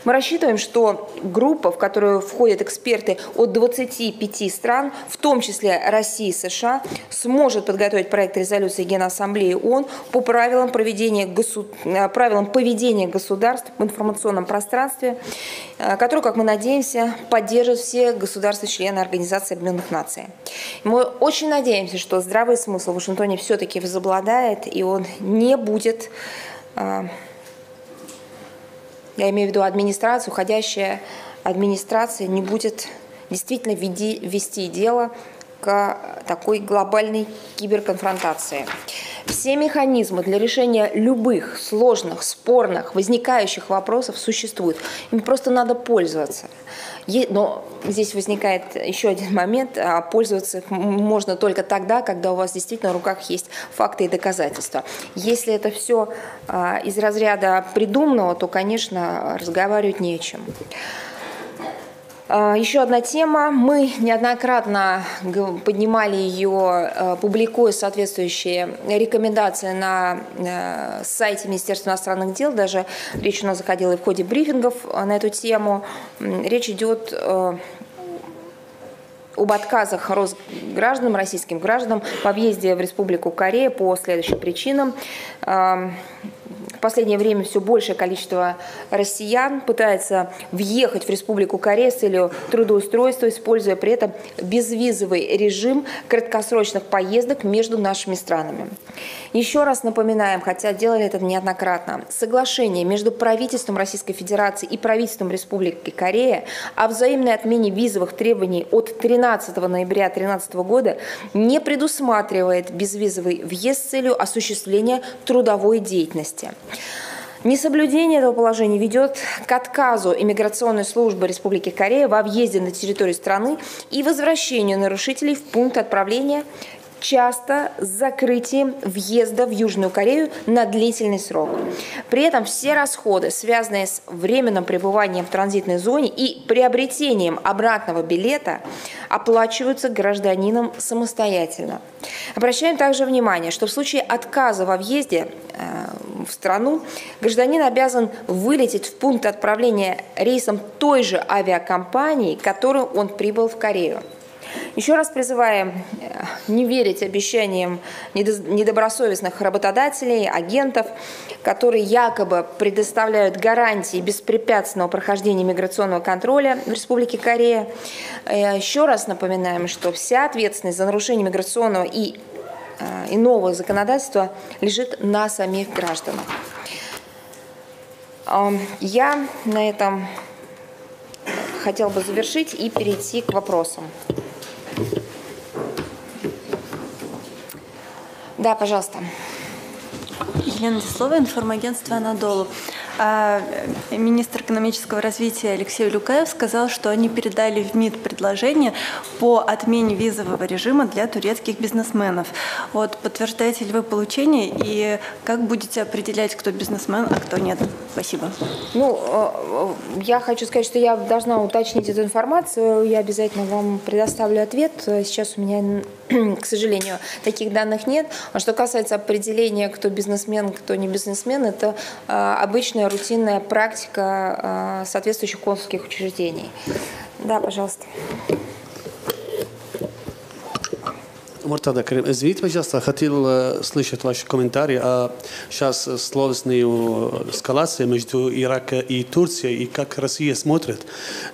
Мы рассчитываем, что группа, в которую входят эксперты от 25 стран, в том числе России и США, сможет подготовить проект резолюции Генассамблеи ООН по правилам, проведения госу... Э, правилам поведения государств в информационном пространстве, э, который, как мы надеемся, поддержит все государства-члены Организации Объединенных Наций. Мы очень надеемся, что здравый смысл в Вашингтоне все-таки возобладает, и он не будет, а, я имею в виду администрацию, уходящая администрация не будет действительно веди, вести дело к такой глобальной киберконфронтации. Все механизмы для решения любых сложных, спорных, возникающих вопросов существуют. Им просто надо пользоваться. Но здесь возникает еще один момент. А пользоваться можно только тогда, когда у вас действительно в руках есть факты и доказательства. Если это все а, из разряда придуманного, то, конечно, разговаривать не о чем. А, еще одна тема. Мы неоднократно поднимали ее, э, публикуя соответствующие рекомендации на э, сайте Министерства иностранных дел. Даже речь у нас заходила и в ходе брифингов э, на эту тему. Речь идет об отказах гражданам, российским гражданам по въезде в Республику Корея по следующим причинам. В последнее время все большее количество россиян пытается въехать в Республику Корея с целью трудоустройства, используя при этом безвизовый режим краткосрочных поездок между нашими странами. Еще раз напоминаем, хотя делали это неоднократно, соглашение между правительством Российской Федерации и правительством Республики Корея о взаимной отмене визовых требований от 13 ноября 2013 года не предусматривает безвизовый въезд с целью осуществления трудовой деятельности. Несоблюдение этого положения ведет к отказу иммиграционной службы Республики Корея во въезде на территорию страны и возвращению нарушителей в пункт отправления часто с закрытием въезда в Южную Корею на длительный срок. При этом все расходы, связанные с временным пребыванием в транзитной зоне и приобретением обратного билета, оплачиваются гражданином самостоятельно. Обращаем также внимание, что в случае отказа во въезде э, в страну гражданин обязан вылететь в пункт отправления рейсом той же авиакомпании, которую он прибыл в Корею. Еще раз призываем э, не верить обещаниям недобросовестных работодателей, агентов, которые якобы предоставляют гарантии беспрепятственного прохождения миграционного контроля в Республике Корея. Э, еще раз напоминаем, что вся ответственность за нарушение миграционного и и нового законодательства лежит на самих гражданах. Я на этом хотела бы завершить и перейти к вопросам. Да, пожалуйста.
Елена Деслова, информагентство «Анадолу». А, министр экономического развития Алексей Люкаев сказал, что они передали в МИД предложение по отмене визового режима для турецких бизнесменов. Вот подтверждаете ли вы получение и как будете определять, кто бизнесмен, а кто нет? Спасибо.
Ну, э, э, я хочу сказать, что я должна уточнить эту информацию. Я обязательно вам предоставлю ответ. Сейчас у меня, к сожалению, таких данных нет. А что касается определения, кто бизнесмен, кто не бизнесмен, это э, обычная рутинная практика соответствующих консульских учреждений. Да, пожалуйста.
Муртада Крым, извините, пожалуйста, хотел э, слышать ваши комментарии о сейчас сложной эскалации между Ираком и Турцией и как Россия смотрит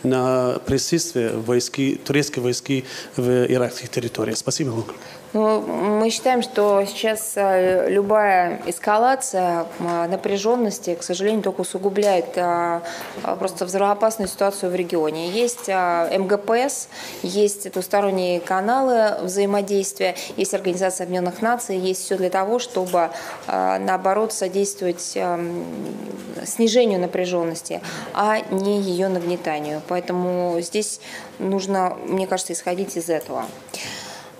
на присутствие войски, турецкие войски в иракских территориях. Спасибо вам.
Ну, мы считаем, что сейчас э, любая эскалация э, напряженности, к сожалению, только усугубляет э, просто взрывоопасную ситуацию в регионе. Есть МГПС, есть двусторонние каналы взаимодействия, есть Организация Объединенных Наций, есть все для того, чтобы, наоборот, содействовать снижению напряженности, а не ее нагнетанию. Поэтому здесь нужно, мне кажется, исходить из этого.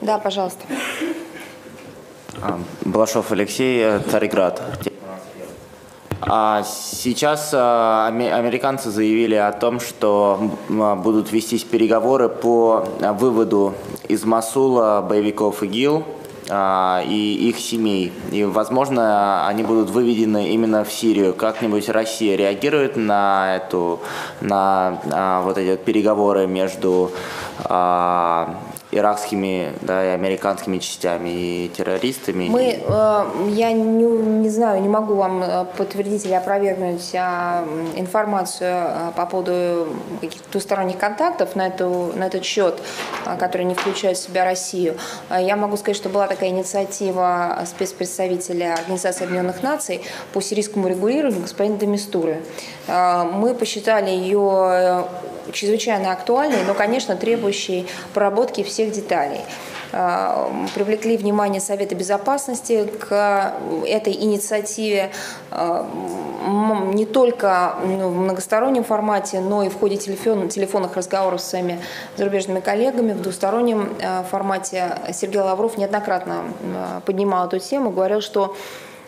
Да, пожалуйста.
А, Балашов Алексей, э, Царьград. А сейчас а, американцы заявили о том, что будут вестись переговоры по выводу из Масула боевиков ИГИЛ и их семей. И, возможно, они будут выведены именно в Сирию. Как-нибудь Россия реагирует на эту, на, на вот эти переговоры между иракскими да, и американскими частями и террористами.
Мы, э, я не, не знаю, не могу вам э, подтвердить или опровергнуть а, информацию э, по поводу каких-то двусторонних контактов на, эту, на этот счет, который не включает в себя Россию. Я могу сказать, что была такая инициатива спецпредставителя Организации Объединенных Наций по сирийскому регулированию господина Демистуры. Мы посчитали ее чрезвычайно актуальный, но, конечно, требующий проработки всех деталей а, привлекли внимание Совета Безопасности к этой инициативе а, не только в многостороннем формате, но и в ходе телефон, телефонных разговоров с своими зарубежными коллегами в двустороннем а, формате. Сергей Лавров неоднократно поднимал эту тему, говорил, что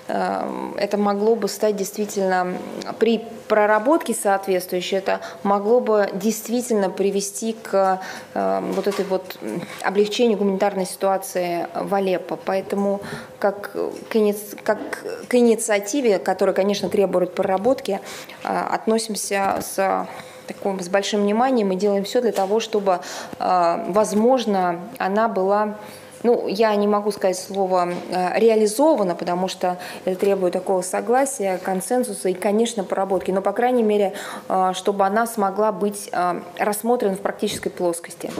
это могло бы стать действительно при проработке соответствующей, это могло бы действительно привести к эм, вот этой вот облегчению гуманитарной ситуации в Алеппо. Поэтому как к, иници... как к инициативе, которая, конечно, требует проработки, э, относимся с таким, с большим вниманием и делаем все для того, чтобы, э, возможно, она была ну, я не могу сказать слово э, реализовано, потому что это требует такого согласия, консенсуса и, конечно, поработки. Но, по крайней мере, э, чтобы она смогла быть э, рассмотрена в практической плоскости.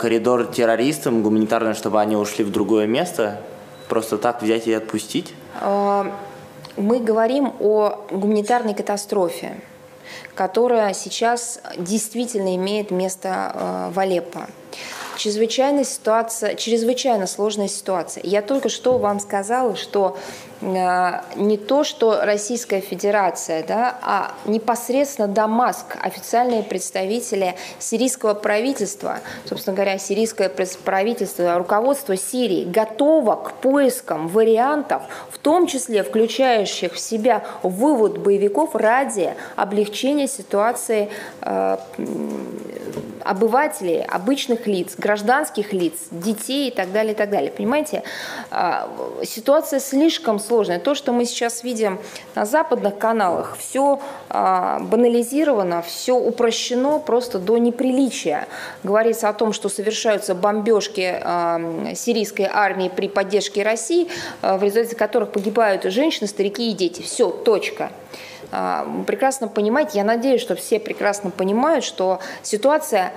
Коридор террористам гуманитарный, чтобы они ушли в другое место? Просто так взять и отпустить?
Мы говорим о гуманитарной катастрофе которая сейчас действительно имеет место в Алеппо чрезвычайная ситуация, чрезвычайно сложная ситуация. Я только что вам сказала, что не то, что Российская Федерация, да, а непосредственно Дамаск, официальные представители сирийского правительства, собственно говоря, сирийское правительство, руководство Сирии готово к поискам вариантов, в том числе включающих в себя вывод боевиков ради облегчения ситуации э, обывателей, обычных лиц, гражданских лиц, детей и так далее, и так далее. Понимаете, э, ситуация слишком сложная сложное. То, что мы сейчас видим на западных каналах, все а, банализировано, все упрощено просто до неприличия. Говорится о том, что совершаются бомбежки а, сирийской армии при поддержке России, а, в результате которых погибают женщины, старики и дети. Все, точка прекрасно понимаете, я надеюсь, что все прекрасно понимают, что ситуация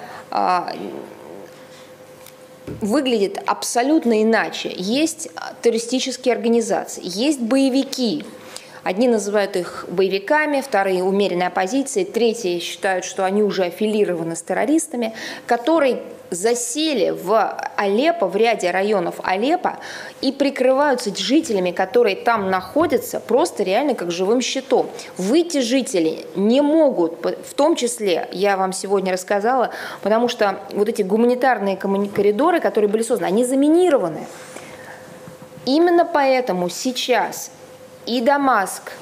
выглядит абсолютно иначе. Есть террористические организации, есть боевики, Одни называют их боевиками, вторые – умеренной оппозицией, третьи считают, что они уже аффилированы с террористами, которые засели в Алеппо, в ряде районов Алеппо и прикрываются жителями, которые там находятся, просто реально как живым щитом. Выйти жители не могут, в том числе, я вам сегодня рассказала, потому что вот эти гуманитарные коридоры, которые были созданы, они заминированы. Именно поэтому сейчас и Дамаск,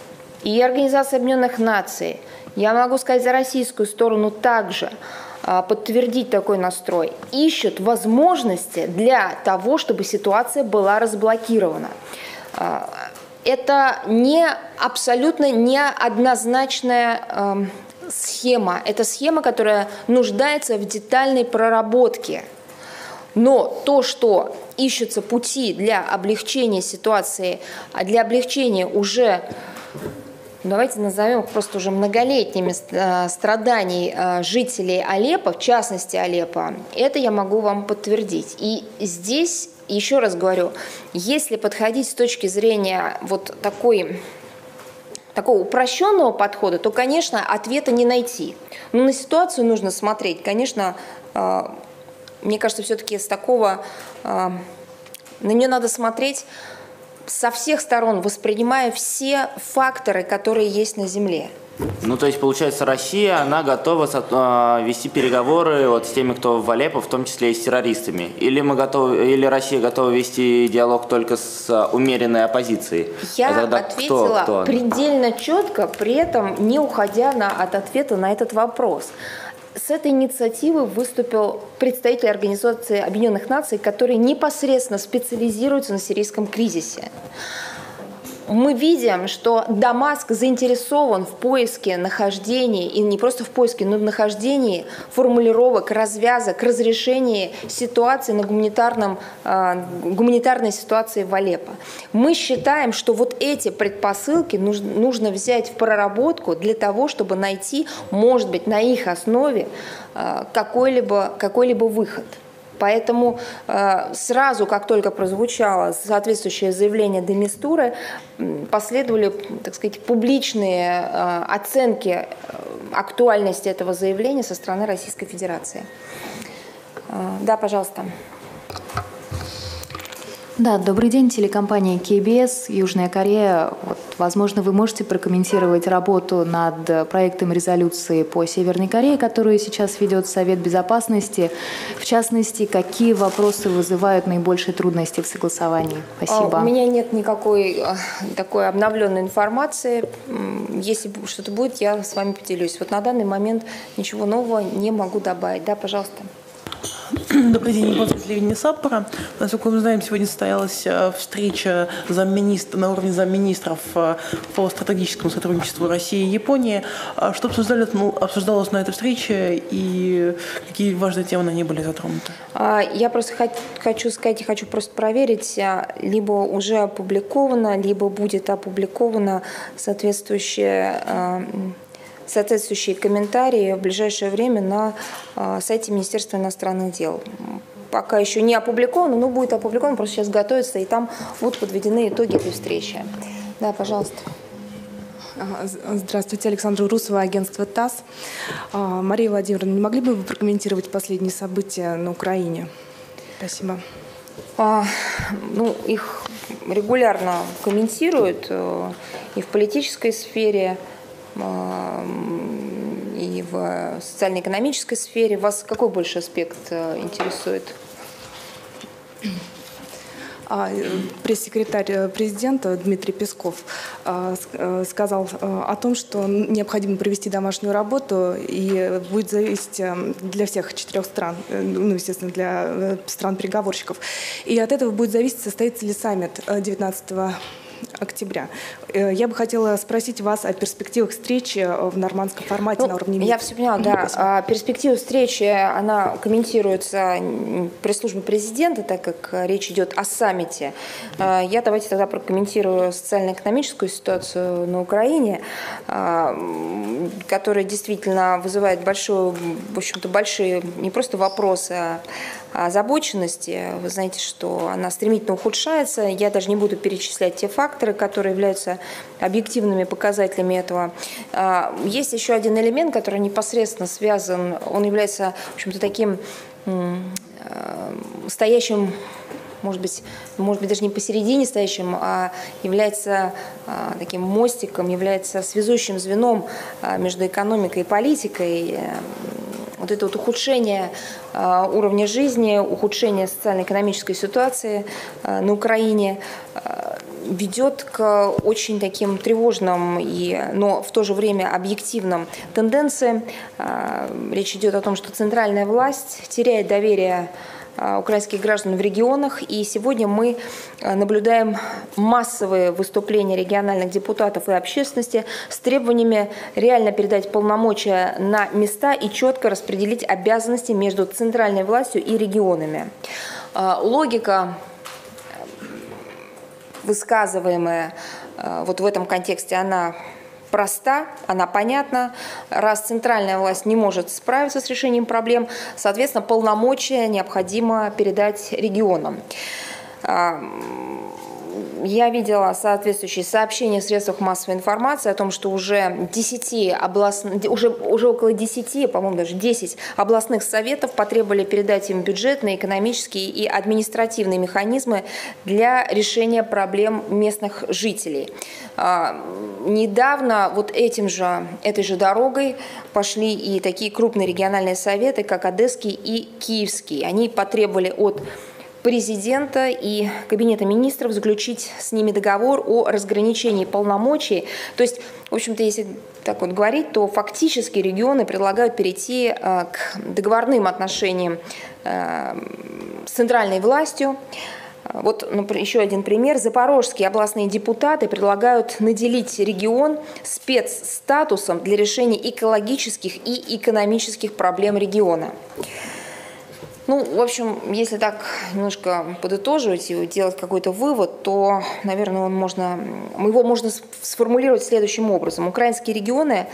и Организация Объединенных Наций, я могу сказать за российскую сторону также, подтвердить такой настрой, ищут возможности для того, чтобы ситуация была разблокирована. А, это не абсолютно неоднозначная эм, схема. Это схема, которая нуждается в детальной проработке. Но то, что ищутся пути для облегчения ситуации, а для облегчения уже давайте назовем просто уже многолетними э, страданий э, жителей Алеппо, в частности Алеппо, это я могу вам подтвердить. И здесь, еще раз говорю, если подходить с точки зрения вот такой такого упрощенного подхода, то, конечно, ответа не найти. Но на ситуацию нужно смотреть, конечно, э, мне кажется, все-таки с такого на нее надо смотреть со всех сторон, воспринимая все факторы, которые есть на Земле.
Ну, то есть, получается, Россия, она готова э, вести переговоры вот с теми, кто в Алеппо, в том числе и с террористами? Или, мы готовы, или Россия готова вести диалог только с э, умеренной оппозицией?
Я а ответила кто, кто? предельно четко, при этом не уходя на, от ответа на этот вопрос. С этой инициативой выступил представитель Организации Объединенных Наций, который непосредственно специализируется на сирийском кризисе мы видим, что Дамаск заинтересован в поиске нахождения, и не просто в поиске, но в нахождении формулировок, развязок, разрешении ситуации на гуманитарном, э, гуманитарной ситуации в Алеппо. Мы считаем, что вот эти предпосылки нужно, нужно взять в проработку для того, чтобы найти, может быть, на их основе э, какой-либо какой выход. Поэтому э, сразу, как только прозвучало соответствующее заявление Демистуры, последовали, так сказать, публичные э, оценки э, актуальности этого заявления со стороны Российской Федерации. Да, пожалуйста.
Да, добрый день, телекомпания KBS, Южная Корея. Вот, возможно, вы можете прокомментировать работу над проектом резолюции по Северной Корее, которую сейчас ведет Совет Безопасности. В частности, какие вопросы вызывают наибольшие трудности в согласовании? Спасибо.
А, у меня нет никакой а, такой обновленной информации. Если что-то будет, я с вами поделюсь. Вот на данный момент ничего нового не могу добавить. Да, пожалуйста.
Добрый день, Иван телевидения Саппора. Насколько мы знаем, сегодня состоялась э, встреча замминистр, на уровне замминистров э, по стратегическому сотрудничеству России и Японии. А что обсуждали, ну, обсуждалось на этой встрече и какие важные темы на ней были затронуты?
А, я просто хочу сказать и хочу просто проверить, а, либо уже опубликовано, либо будет опубликовано соответствующее соответствующие комментарии в ближайшее время на а, сайте Министерства иностранных дел. Пока еще не опубликовано, но будет опубликовано, просто сейчас готовится, и там будут подведены итоги этой встречи. Да, пожалуйста.
Здравствуйте, Александра Русова, агентство ТАСС. А, Мария Владимировна, не могли бы вы прокомментировать последние события на Украине? Спасибо.
А, ну, их регулярно комментируют э, и в политической сфере, и в социально-экономической сфере. Вас какой больше аспект э, интересует?
А, пресс-секретарь э, президента Дмитрий Песков э, сказал о том, что необходимо провести домашнюю работу и будет зависеть для всех четырех стран, ну, естественно, для стран-переговорщиков. И от этого будет зависеть, состоится ли саммит 19 октября. Э, я бы хотела спросить вас о перспективах встречи э, в нормандском формате ну, на уровне МИД.
Я все поняла, да. А, перспектива встречи, она комментируется пресс-службой президента, так как речь идет о саммите. А, я давайте тогда прокомментирую социально-экономическую ситуацию на Украине, а, которая действительно вызывает большую, в общем-то, большие не просто вопросы, а озабоченности. Вы знаете, что она стремительно ухудшается. Я даже не буду перечислять те факторы, которые являются объективными показателями этого. А, есть еще один элемент, который непосредственно связан, он является, в общем-то, таким стоящим может быть, может быть даже не посередине стоящим, а является а, таким мостиком, является связующим звеном а, между экономикой и политикой. Вот это вот ухудшение а, уровня жизни, ухудшение социально-экономической ситуации на Украине ведет к очень таким тревожным, и, но в то же время объективным тенденциям. Речь идет о том, что центральная власть теряет доверие украинских граждан в регионах. И сегодня мы а, наблюдаем массовые выступления региональных депутатов и общественности с требованиями реально передать полномочия на места и четко распределить обязанности между центральной властью и регионами. А, логика, высказываемая вот в этом контексте, она проста, она понятна. Раз центральная власть не может справиться с решением проблем, соответственно, полномочия необходимо передать регионам я видела соответствующие сообщения в средствах массовой информации о том, что уже 10 областных, уже, уже около 10, по-моему, даже 10 областных советов потребовали передать им бюджетные, экономические и административные механизмы для решения проблем местных жителей. А, недавно вот этим же, этой же дорогой пошли и такие крупные региональные советы, как Одесский и Киевский. Они потребовали от президента и Кабинета министров заключить с ними договор о разграничении полномочий. То есть, в общем-то, если так вот говорить, то фактически регионы предлагают перейти э, к договорным отношениям э, с центральной властью. Вот например, еще один пример. Запорожские областные депутаты предлагают наделить регион спецстатусом для решения экологических и экономических проблем региона. Ну, в общем, если так немножко подытоживать и делать какой-то вывод, то, наверное, он можно, его можно сформулировать следующим образом. Украинские регионы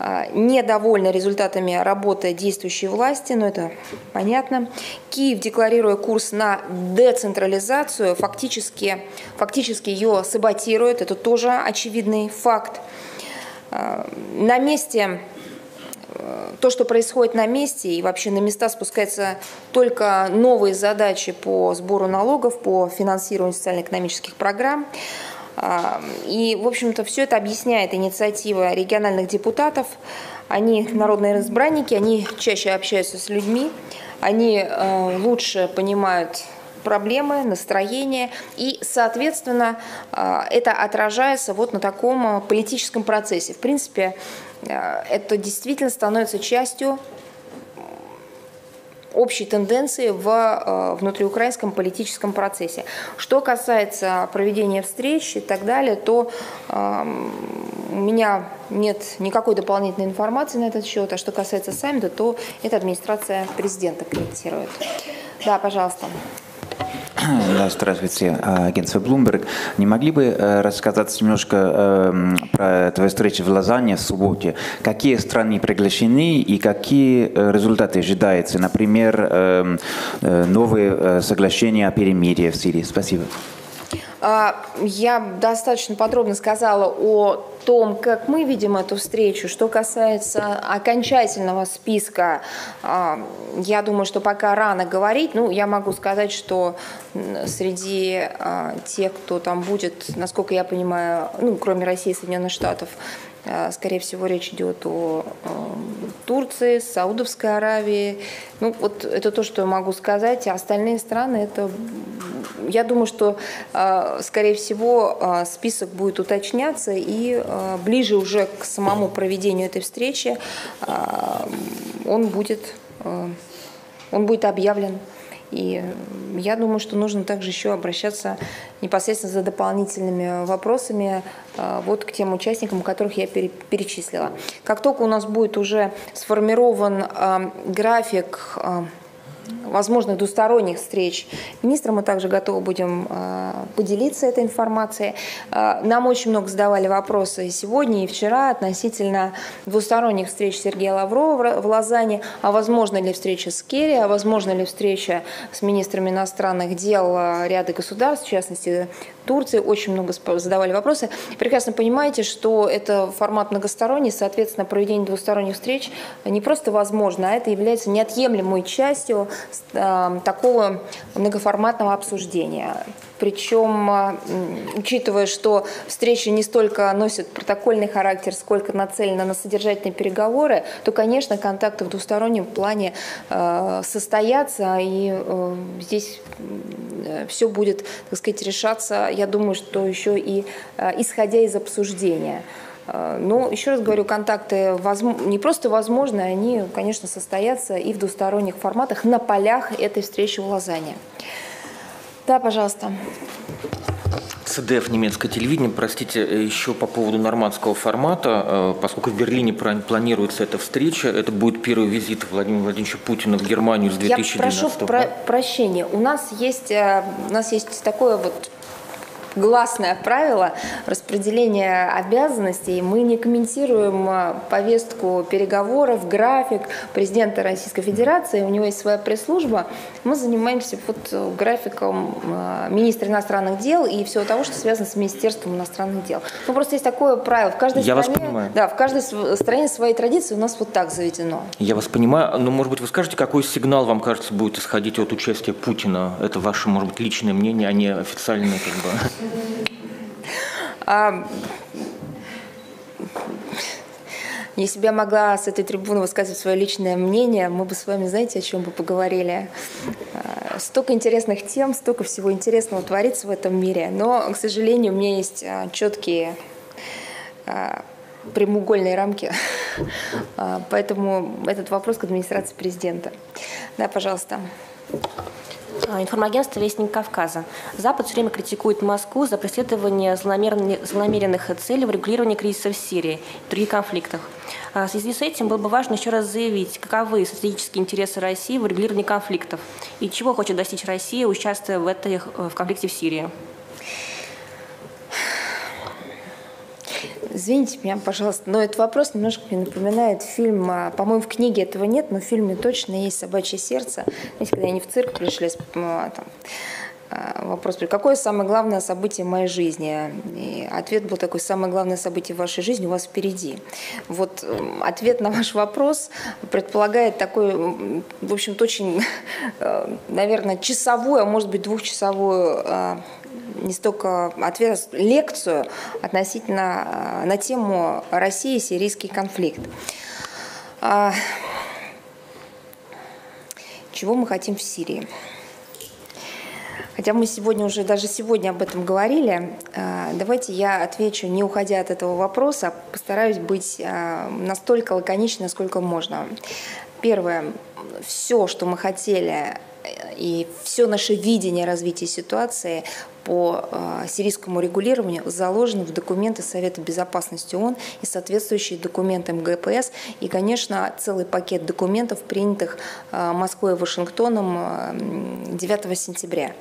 а, недовольны результатами работы действующей власти, но это понятно. Киев, декларируя курс на децентрализацию, фактически, фактически ее саботирует. Это тоже очевидный факт. А, на месте то, что происходит на месте, и вообще на места спускаются только новые задачи по сбору налогов, по финансированию социально-экономических программ. А, и, в общем-то, все это объясняет инициатива региональных депутатов. Они народные разбранники, они чаще общаются с людьми, они э, лучше понимают проблемы, настроения, и, соответственно, э, это отражается вот на таком политическом процессе. В принципе, Э, это действительно становится частью общей тенденции в э, внутриукраинском политическом процессе. Что касается проведения встреч и так далее, то э, у меня нет никакой дополнительной информации на этот счет. А что касается саммита, то это администрация президента комментирует. Да, пожалуйста.
Да, здравствуйте, агентство Bloomberg. Не могли бы э, рассказать немножко эм, про твою встречу в Лозанне в субботе? Какие страны приглашены и какие э, результаты ожидаются? Например, эм, э, новые соглашения о перемирии в Сирии. Спасибо.
А, я достаточно подробно сказала о том, как мы видим эту встречу. Что касается окончательного списка, а, я думаю, что пока рано говорить. Ну, я могу сказать, что среди а, тех, кто там будет, насколько я понимаю, ну, кроме России и Соединенных Штатов, Скорее всего, речь идет о Турции, Саудовской Аравии. Ну, вот это то, что я могу сказать. А остальные страны, это я думаю, что, а, скорее всего, а, список будет уточняться, и ближе уже к самому проведению этой встречи он будет, он будет объявлен. И я думаю, что нужно также еще обращаться непосредственно за дополнительными вопросами вот к тем участникам, которых я перечислила. Как только у нас будет уже сформирован график возможных двусторонних встреч министра мы также готовы будем поделиться этой информацией. Нам очень много задавали вопросы сегодня и вчера относительно двусторонних встреч Сергея Лаврова в Лозанне, а возможно ли встреча с Керри, а возможно ли встреча с министрами иностранных дел ряда государств, в частности Турции, очень много задавали вопросы. Прекрасно понимаете, что это формат многосторонний, соответственно, проведение двусторонних встреч не просто возможно, а это является неотъемлемой частью э, такого многоформатного обсуждения. Причем, э, учитывая, что встречи не столько носят протокольный характер, сколько нацелены на содержательные переговоры, то, конечно, контакты в двустороннем плане э, состоятся, и э, здесь все будет, так сказать, решаться, я думаю, что еще и исходя из обсуждения. Но, еще раз говорю, контакты не просто возможны, они, конечно, состоятся и в двусторонних форматах на полях этой встречи в Лозанне. Да, пожалуйста.
ЦДФ немецкое телевидение, простите, э, еще по поводу нормандского формата, э, поскольку в Берлине планируется эта встреча, это будет первый визит Владимира Владимировича Путина в Германию с 2012
Я прошу про прощения, у нас есть, э, у нас есть такое вот гласное правило распределения обязанностей. Мы не комментируем а, повестку переговоров, график президента Российской Федерации. У него есть своя пресс-служба. Мы занимаемся вот э, графиком а, министра иностранных дел и всего того, что связано с Министерством иностранных дел. Ну, просто есть такое правило. В каждой
Я
стране,
вас понимаю.
Да, в каждой стране свои традиции у нас вот так заведено.
Я вас понимаю, но, может быть, вы скажете, какой сигнал вам кажется будет исходить от участия Путина? Это ваше, может быть, личное мнение, а не официальное как бы.
А, если бы я могла с этой трибуны высказывать свое личное мнение, мы бы с вами, знаете, о чем бы поговорили? А, столько интересных тем, столько всего интересного творится в этом мире, но, к сожалению, у меня есть а, четкие прямоугольные рамки, (laughs) поэтому этот вопрос к администрации президента. Да, пожалуйста.
А, информагентство «Вестник Кавказа». Запад все время критикует Москву за преследование злонамеренных целей в регулировании кризиса в Сирии и других конфликтах. А, в связи с этим было бы важно еще раз заявить, каковы стратегические интересы России в регулировании конфликтов и чего хочет достичь Россия, участвуя в, этой, в конфликте в Сирии.
Извините меня, пожалуйста, но этот вопрос немножко мне напоминает фильм, а, по-моему, в книге этого нет, но в фильме точно есть «Собачье сердце». Знаете, когда они в цирк пришли, а, там, вопрос, какое самое главное событие в моей жизни? И ответ был такой, самое главное событие в вашей жизни у вас впереди. Вот ответ на ваш вопрос предполагает такой, в общем-то, очень, наверное, часовую, а может быть, двухчасовую не столько ответ, а лекцию относительно э, на тему России и сирийский конфликт. А, чего мы хотим в Сирии? Хотя мы сегодня уже, даже сегодня об этом говорили, э, давайте я отвечу, не уходя от этого вопроса, постараюсь быть э, настолько лаконичной, насколько можно. Первое. Все, что мы хотели и все наше видение развития ситуации по э, сирийскому регулированию заложено в документы Совета Безопасности ООН и соответствующие документы МГПС и, конечно, целый пакет документов, принятых э, Москвой и Вашингтоном 9 э, сентября.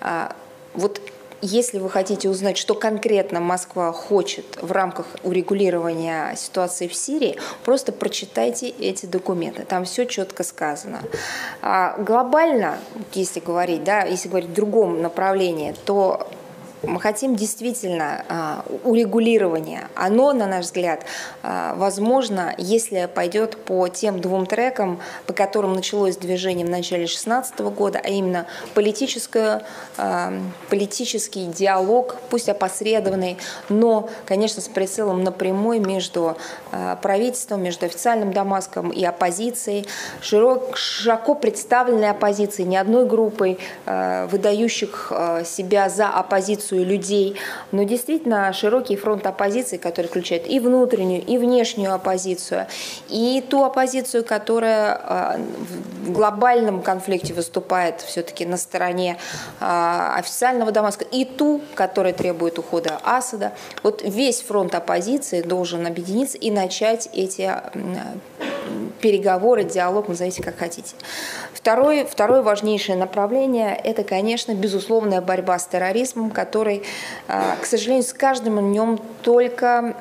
А, вот если вы хотите узнать, что конкретно Москва хочет в рамках урегулирования ситуации в Сирии, просто прочитайте эти документы. Там все четко сказано. А глобально, если говорить, да, если говорить в другом направлении, то мы хотим действительно а, урегулирования. Оно, на наш взгляд, а, возможно, если пойдет по тем двум трекам, по которым началось движение в начале 2016 года, а именно политическое, а, политический диалог, пусть опосредованный, но, конечно, с прицелом напрямую между правительством, между официальным Дамаском и оппозицией, широк, широко представленной оппозицией, не одной группой, выдающих себя за оппозицию оппозицию людей, но действительно широкий фронт оппозиции, который включает и внутреннюю, и внешнюю оппозицию, и ту оппозицию, которая а, в глобальном конфликте выступает все-таки на стороне а, официального Дамаска, и ту, которая требует ухода Асада. Вот весь фронт оппозиции должен объединиться и начать эти переговоры, диалог, назовите как хотите. Второе, второе важнейшее направление – это, конечно, безусловная борьба с терроризмом, который, к сожалению, с каждым днем только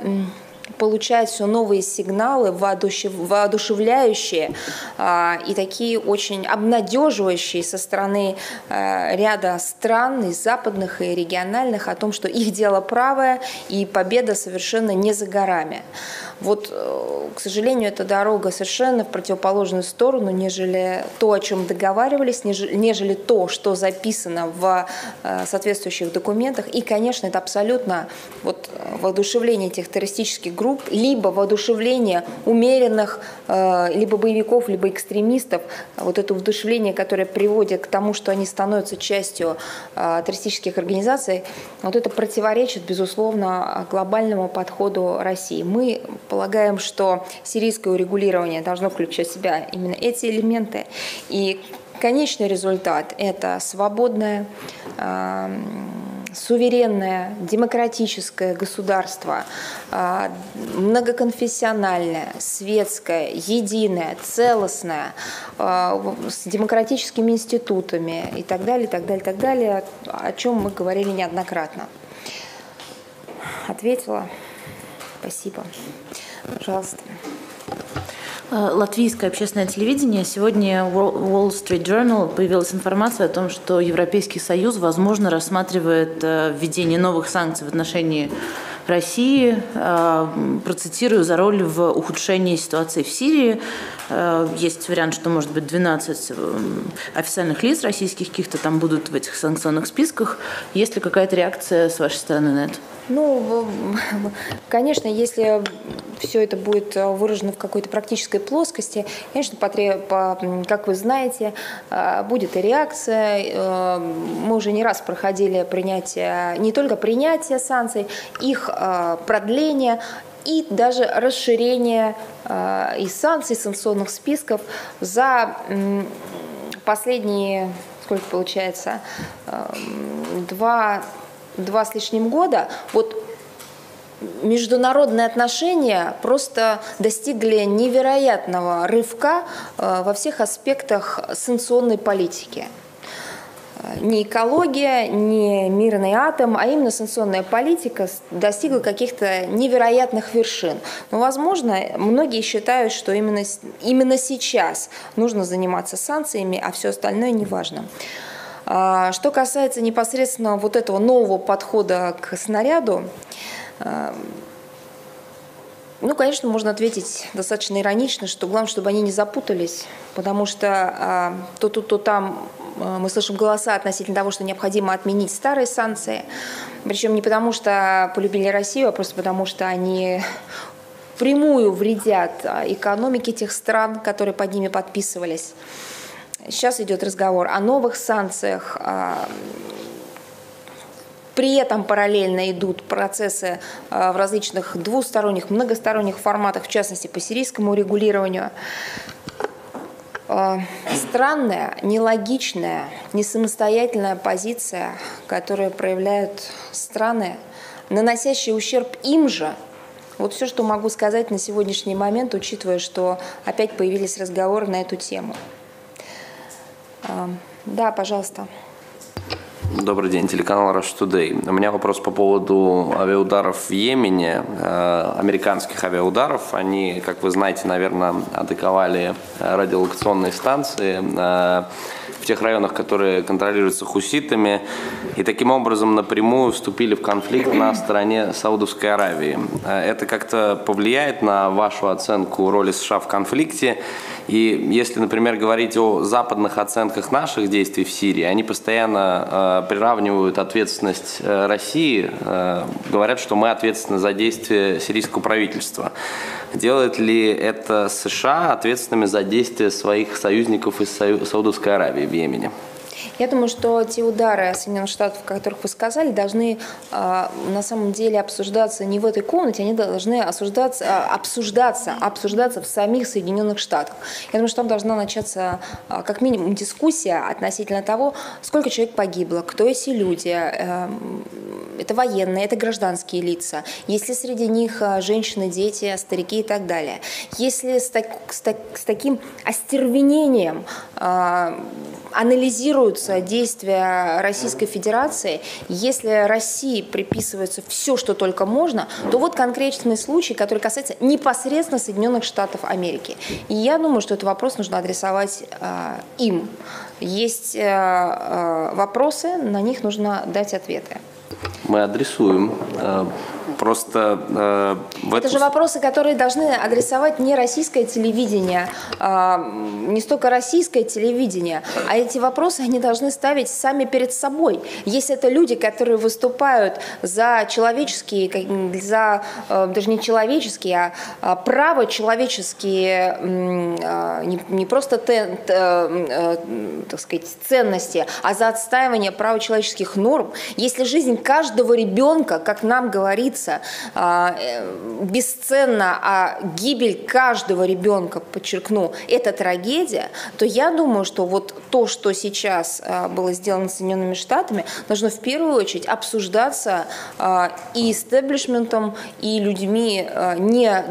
получает все новые сигналы, воодушевляющие а, и такие очень обнадеживающие со стороны а, ряда стран, и западных, и региональных, о том, что их дело правое, и победа совершенно не за горами. Вот, э, к сожалению, эта дорога совершенно в противоположную сторону, нежели то, о чем договаривались, нежели то, что записано в э, соответствующих документах. И, конечно, это абсолютно вот, воодушевление этих террористических групп, либо воодушевление умеренных э, либо боевиков, либо экстремистов, вот это воодушевление, которое приводит к тому, что они становятся частью террористических организаций, вот это противоречит, безусловно, глобальному подходу России. Мы полагаем, что сирийское урегулирование должно включать в себя именно эти элементы. И конечный результат – это свободное, э, суверенное, демократическое государство, э, многоконфессиональное, светское, единое, целостное, э, с демократическими институтами и так далее, и так далее, и так далее, о чем мы говорили неоднократно. Ответила. Спасибо. Пожалуйста.
Э, латвийское общественное телевидение. Сегодня Wall Street Journal появилась информация о том, что Европейский Союз, возможно, рассматривает э, введение новых санкций в отношении России. Э, процитирую, за роль в ухудшении ситуации в Сирии. Есть вариант, что, может быть, 12 официальных лиц российских каких-то там будут в этих санкционных списках. Есть ли какая-то реакция с вашей стороны на это?
Ну, конечно, если все это будет выражено в какой-то практической плоскости, конечно, потреб, как вы знаете, э, будет и реакция. Э, мы уже не раз проходили принятие, не только принятие санкций, их э, продление и даже расширение и санкций, санкционных списков за последние, сколько получается, два два с лишним года, вот международные отношения просто достигли невероятного рывка э, во всех аспектах санкционной политики. Не экология, не мирный атом, а именно санкционная политика достигла каких-то невероятных вершин. Но, возможно, многие считают, что именно, именно сейчас нужно заниматься санкциями, а все остальное не важно. А, что касается непосредственно вот этого нового подхода к снаряду, а, ну, конечно, можно ответить достаточно иронично, что главное, чтобы они не запутались, потому что а, то тут, то там мы слышим голоса относительно того, что необходимо отменить старые санкции. Причем не потому, что полюбили Россию, а просто потому, что они прямую вредят экономике тех стран, которые под ними подписывались. Сейчас идет разговор о новых санкциях. А, при этом параллельно идут процессы а, в различных двусторонних, многосторонних форматах, в частности по сирийскому регулированию. А, странная, нелогичная, несамостоятельная позиция, которую проявляют страны, наносящие ущерб им же. Вот все, что могу сказать на сегодняшний момент, учитывая, что опять появились разговоры на эту тему. Да, пожалуйста.
Добрый день, телеканал Rush Today. У меня вопрос по поводу авиаударов в Йемене, э, американских авиаударов. Они, как вы знаете, наверное, атаковали радиолокационные станции э, в тех районах, которые контролируются хуситами, и таким образом напрямую вступили в конфликт на стороне Саудовской Аравии. Э, это как-то повлияет на вашу оценку роли США в конфликте? И если, например, говорить о западных оценках наших действий в Сирии, они постоянно э, приравнивают ответственность э, России, э, говорят, что мы ответственны за действия сирийского правительства. Делает ли это США ответственными за действия своих союзников из Саудовской Аравии в Йемене?
Я думаю, что те удары Соединенных Штатов, о которых вы сказали, должны э, на самом деле обсуждаться не в этой комнате, они должны осуждаться, э, обсуждаться, обсуждаться в самих Соединенных Штатах. Я думаю, что там должна начаться э, как минимум дискуссия относительно того, сколько человек погибло, кто эти люди, э, это военные, это гражданские лица, есть ли среди них женщины, дети, старики и так далее. Если с, так, с, так, с таким остервенением э, анализируются действия Российской Федерации, если России приписывается все, что только можно, то вот конкретный случай, который касается непосредственно Соединенных Штатов Америки. И я думаю, что этот вопрос нужно адресовать э, им. Есть э, вопросы, на них нужно дать ответы.
Мы адресуем. Просто э,
в. Это же вопросы, которые должны адресовать не российское телевидение, э, не столько российское телевидение, а эти вопросы они должны ставить сами перед собой. Если это люди, которые выступают за человеческие, за э, даже не человеческие, а, а право человеческие, э, не, не просто те, э, э, так сказать, ценности, а за отстаивание права человеческих норм. Если жизнь каждого ребенка, как нам говорится, говорится, а, э, бесценна, а гибель каждого ребенка, подчеркну, это трагедия, то я думаю, что вот то, что сейчас а, было сделано Соединенными Штатами, должно в первую очередь обсуждаться а, и истеблишментом, и людьми не,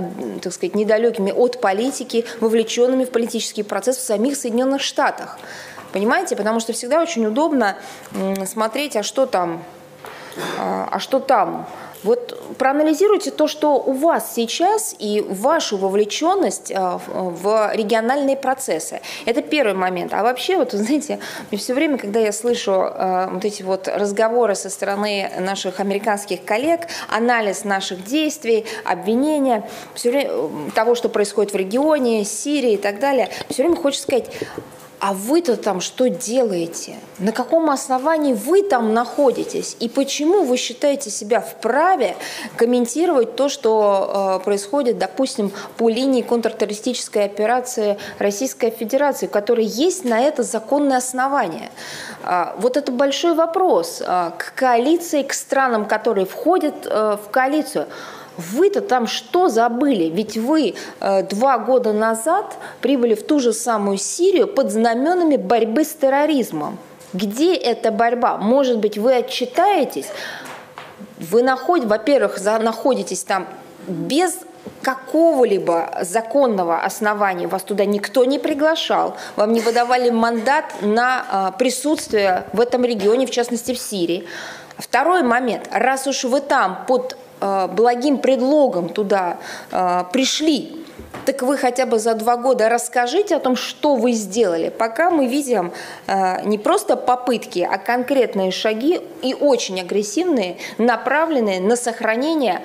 так сказать, недалекими от политики, вовлеченными в политический процесс в самих Соединенных Штатах. Понимаете? Потому что всегда очень удобно смотреть, а что там, а что там. Вот проанализируйте то, что у вас сейчас и вашу вовлеченность а, в региональные процессы. Это первый момент. А вообще, вот, знаете, мне все время, когда я слышу а, вот эти вот разговоры со стороны наших американских коллег, анализ наших действий, обвинения, все время того, что происходит в регионе, Сирии и так далее, все время хочется сказать, а вы-то там что делаете? На каком основании вы там находитесь? И почему вы считаете себя вправе комментировать то, что э, происходит, допустим, по линии контртеррористической операции Российской Федерации, которой есть на это законное основание? Э, вот это большой вопрос э, к коалиции, к странам, которые входят э, в коалицию. Вы-то там что забыли? Ведь вы э, два года назад прибыли в ту же самую Сирию под знаменами борьбы с терроризмом. Где эта борьба? Может быть, вы отчитаетесь? Вы находите, во-первых, находитесь там без какого-либо законного основания вас туда никто не приглашал, вам не выдавали мандат на э, присутствие в этом регионе, в частности в Сирии. Второй момент. Раз уж вы там под благим предлогом туда э, пришли, так вы хотя бы за два года расскажите о том, что вы сделали. Пока мы видим э, не просто попытки, а конкретные шаги и очень агрессивные, направленные на сохранение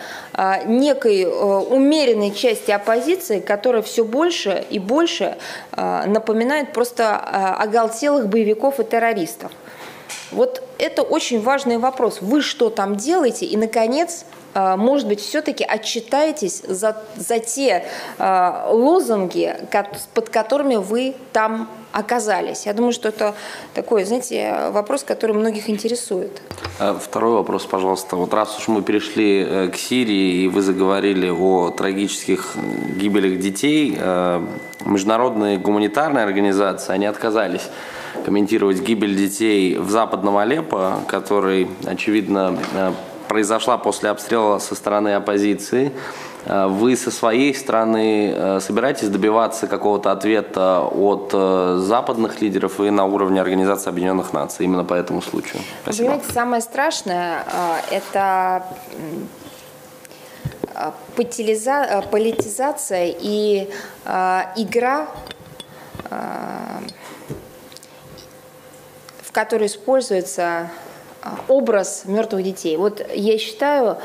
некой умеренной части оппозиции, которая все больше и больше напоминает просто оголтелых боевиков и террористов. Вот это очень важный вопрос. Вы что там делаете? И, наконец, может быть, все-таки отчитаетесь за, за те э, лозунги, под которыми вы там оказались? Я думаю, что это такой, знаете, вопрос, который многих интересует.
А, второй вопрос, пожалуйста. Вот раз уж мы перешли э, к Сирии, и вы заговорили о трагических гибелях детей, э, международные гуманитарные организации, они отказались комментировать гибель детей в западном Алеппо, который, очевидно, э, произошла после обстрела со стороны оппозиции. Э, вы со своей стороны э, собираетесь добиваться какого-то ответа от э, западных лидеров и на уровне Организации Объединенных Наций именно по этому случаю?
Спасибо. Понимаете, самое страшное – это политизация и игра, в которой используется образ мертвых детей. Вот я считаю,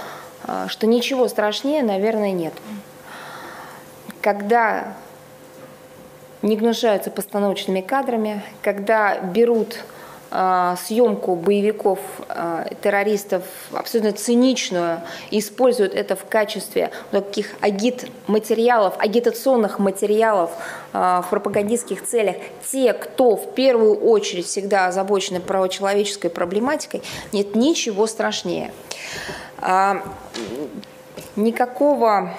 а, что ничего страшнее, наверное, нет. Когда не гнушаются постановочными кадрами, когда берут э, съемку боевиков, э, террористов абсолютно циничную, используют это в качестве таких агит-материалов, агитационных материалов в пропагандистских целях, те, кто в первую очередь всегда озабочены правочеловеческой проблематикой, нет ничего страшнее. Никакого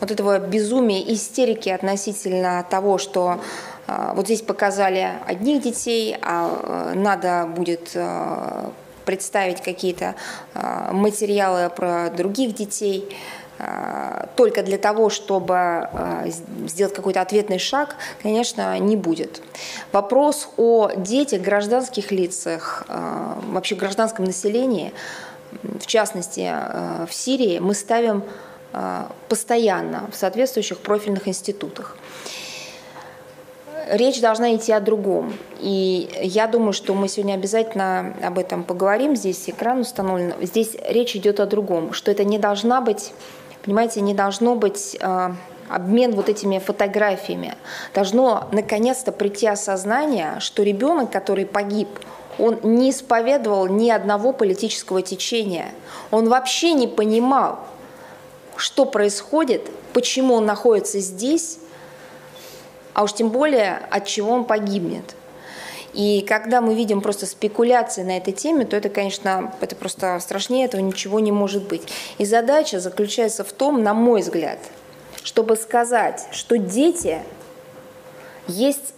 вот этого безумия, истерики относительно того, что вот здесь показали одних детей, а э, надо будет э, представить какие-то материалы про других детей только для того, чтобы сделать какой-то ответный шаг, конечно, не будет. Вопрос о детях, гражданских лицах, вообще гражданском населении, в частности, в Сирии, мы ставим а, постоянно в соответствующих профильных институтах. Речь должна идти о другом. И я думаю, что мы сегодня обязательно об этом поговорим. Здесь экран установлен. Здесь речь идет о другом, что это не должна быть, понимаете, не должно быть э, обмен вот этими фотографиями. Должно наконец-то прийти осознание, что ребенок, который погиб, он не исповедовал ни одного политического течения. Он вообще не понимал, что происходит, почему он находится здесь, а уж тем более, от чего он погибнет. И когда мы видим просто спекуляции на этой теме, то это, конечно, это просто страшнее, этого ничего не может быть. И задача заключается в том, на мой взгляд, чтобы сказать, что дети есть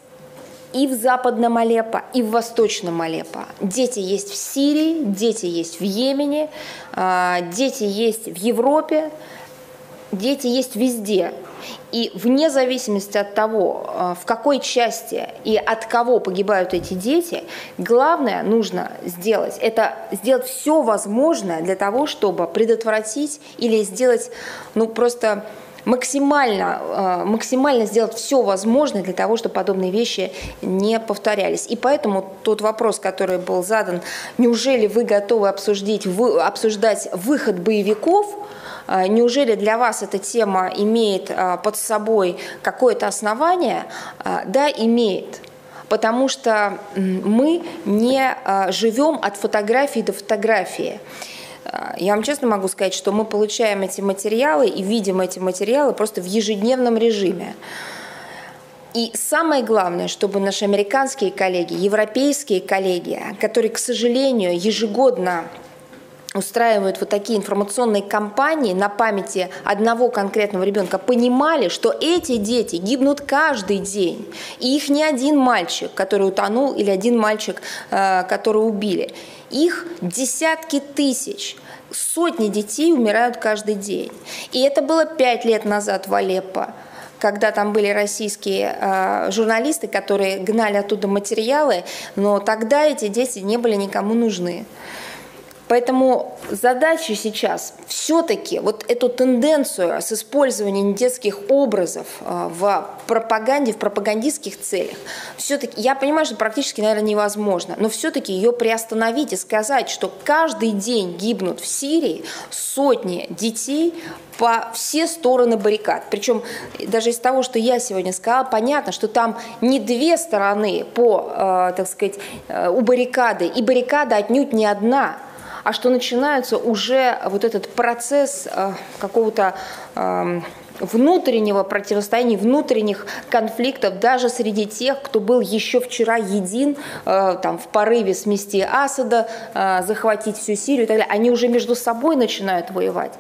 и в Западном Алеппо, и в Восточном Алеппо. Дети есть в Сирии, дети есть в Йемене, а, дети есть в Европе, дети есть везде. И вне зависимости от того, э, в какой части и от кого погибают эти дети, главное нужно сделать, это сделать все возможное для того, чтобы предотвратить или сделать, ну просто максимально, э, максимально сделать все возможное для того, чтобы подобные вещи не повторялись. И поэтому тот вопрос, который был задан, неужели вы готовы обсудить, обсуждать выход боевиков – неужели для вас эта тема имеет а, под собой какое-то основание? А, да, имеет потому что мы не живем от фотографии до фотографии. Я вам честно могу сказать, что мы получаем эти материалы и видим эти материалы просто в ежедневном режиме. И самое главное, чтобы наши американские коллеги, европейские коллеги, которые, к сожалению, ежегодно устраивают вот такие информационные кампании на памяти одного конкретного ребенка, понимали, что эти дети гибнут каждый день. И их не один мальчик, который утонул, или один мальчик, э, который убили. Их десятки тысяч. Сотни детей умирают каждый день. И это было пять лет назад в Алеппо когда там были российские э, журналисты, которые гнали оттуда материалы, но тогда эти дети не были никому нужны. Поэтому задача сейчас все-таки вот эту тенденцию с использованием детских образов а, в пропаганде, в пропагандистских целях, все-таки, я понимаю, что практически, наверное, невозможно, но все-таки ее приостановить и сказать, что каждый день гибнут в Сирии сотни детей по все стороны баррикад. Причем даже из того, что я сегодня сказала, понятно, что там не две стороны по, э, так сказать, э, у баррикады, и баррикада отнюдь не одна – а что начинается уже вот этот процесс э, какого-то эм, внутреннего противостояния, внутренних конфликтов даже среди тех, кто был еще вчера един э, там, в порыве смести Асада, э, захватить всю Сирию и так далее, они уже между собой начинают воевать.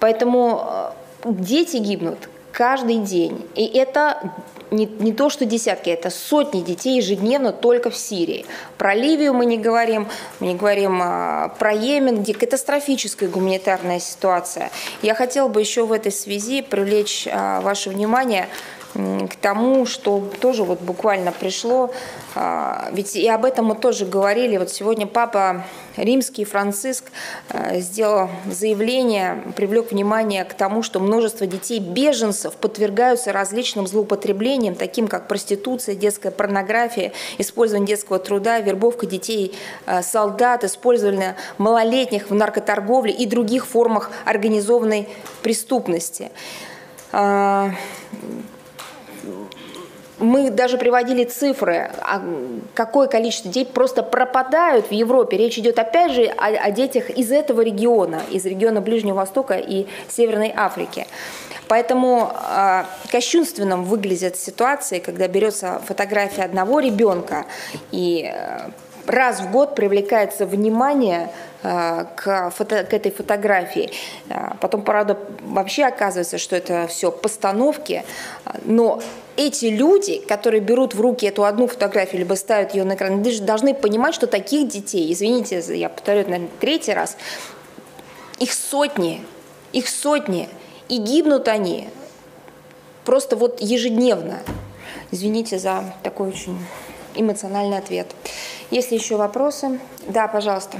Поэтому дети гибнут каждый день. И это не, не то, что десятки, это сотни детей ежедневно только в Сирии. Про Ливию мы не говорим, мы не говорим а, про Йемен, где катастрофическая гуманитарная ситуация. Я хотела бы еще в этой связи привлечь а, ваше внимание к тому, что тоже вот буквально пришло, а, ведь и об этом мы тоже говорили, вот сегодня папа римский Франциск а, сделал заявление, привлек внимание к тому, что множество детей-беженцев подвергаются различным злоупотреблениям, таким как проституция, детская порнография, использование детского труда, вербовка детей а, солдат, использование малолетних в наркоторговле и других формах организованной преступности мы даже приводили цифры, а какое количество детей просто пропадают в Европе. Речь идет опять же о, о детях из этого региона, из региона Ближнего Востока и Северной Африки. Поэтому э, кощунственным выглядят ситуации, когда берется фотография одного ребенка и э, раз в год привлекается внимание э, к, фото, к этой фотографии. Э, потом, правда, вообще оказывается, что это все постановки, но эти люди, которые берут в руки эту одну фотографию, либо ставят ее на экран, должны понимать, что таких детей, извините, я повторю, наверное, третий раз, их сотни, их сотни, и гибнут они просто вот ежедневно. Извините за такой очень эмоциональный ответ. Есть ли еще вопросы? Да, пожалуйста.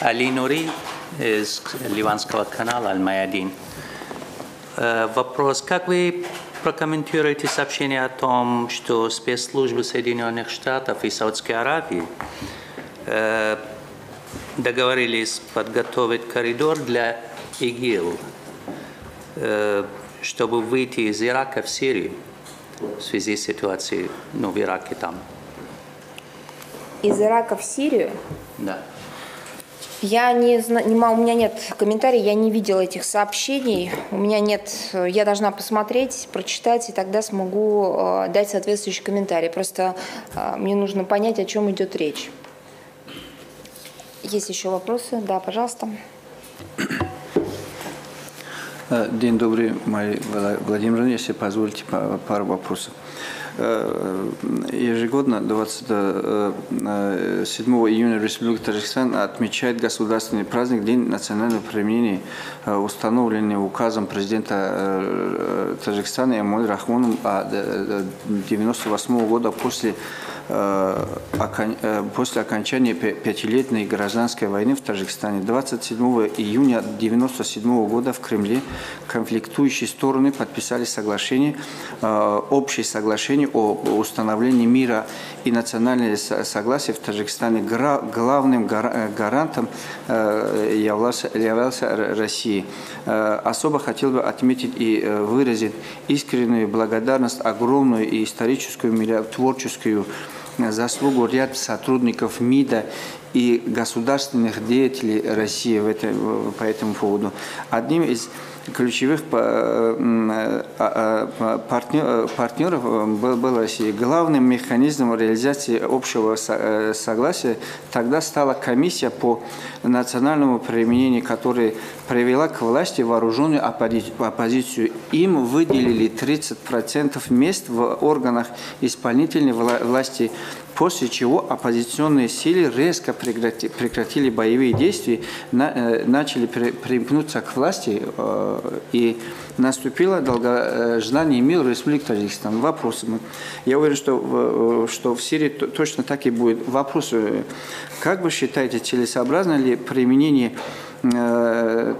Али Нури из ливанского канала Аль-Маядин. Э, вопрос. Как вы прокомментируете сообщение о том, что спецслужбы Соединенных Штатов и Саудской Аравии э, договорились подготовить коридор для ИГИЛ, э, чтобы выйти из Ирака в Сирию в связи с ситуацией ну, в Ираке там?
Из Ирака в Сирию?
Да.
Я не, не у меня нет комментариев, я не видела этих сообщений, у меня нет, я должна посмотреть, прочитать, и тогда смогу э, дать соответствующий комментарий. Просто э, мне нужно понять, о чем идет речь. Есть еще вопросы? Да, пожалуйста.
День добрый, Мария Владимировна. Если позволите, пару вопросов. Э, ежегодно 27 июня Республика Таджикистан отмечает государственный праздник День национального применения, э, установленный указом президента э, Таджикистана Эмоль Рахмоном 1998 года после после окончания пятилетней гражданской войны в Таджикистане 27 июня 1997 года в Кремле конфликтующие стороны подписали соглашение, общее соглашение о установлении мира и национального согласия в Таджикистане главным э, гарантом э, являлся, являлся Россия. Э, особо хотел бы отметить и выразить искреннюю благодарность, огромную и историческую, творческую заслугу ряд сотрудников МИДа и государственных деятелей России в этом, по этому поводу. Одним из ключевых э, а, а, партнеров была Россия. Главным механизмом реализации общего э, согласия тогда стала комиссия по национальному применению, которая привела к власти вооруженную оппозицию. Им выделили 30% мест в органах исполнительной власти после чего оппозиционные силы резко прекратили боевые действия, э, начали примкнуться к власти э, и наступило долгожданный мир в Республике Таджикистан. Вопросы. Я уверен, что, э, что в Сирии точно так и будет. Вопрос. Как вы считаете, целесообразно ли применение Э,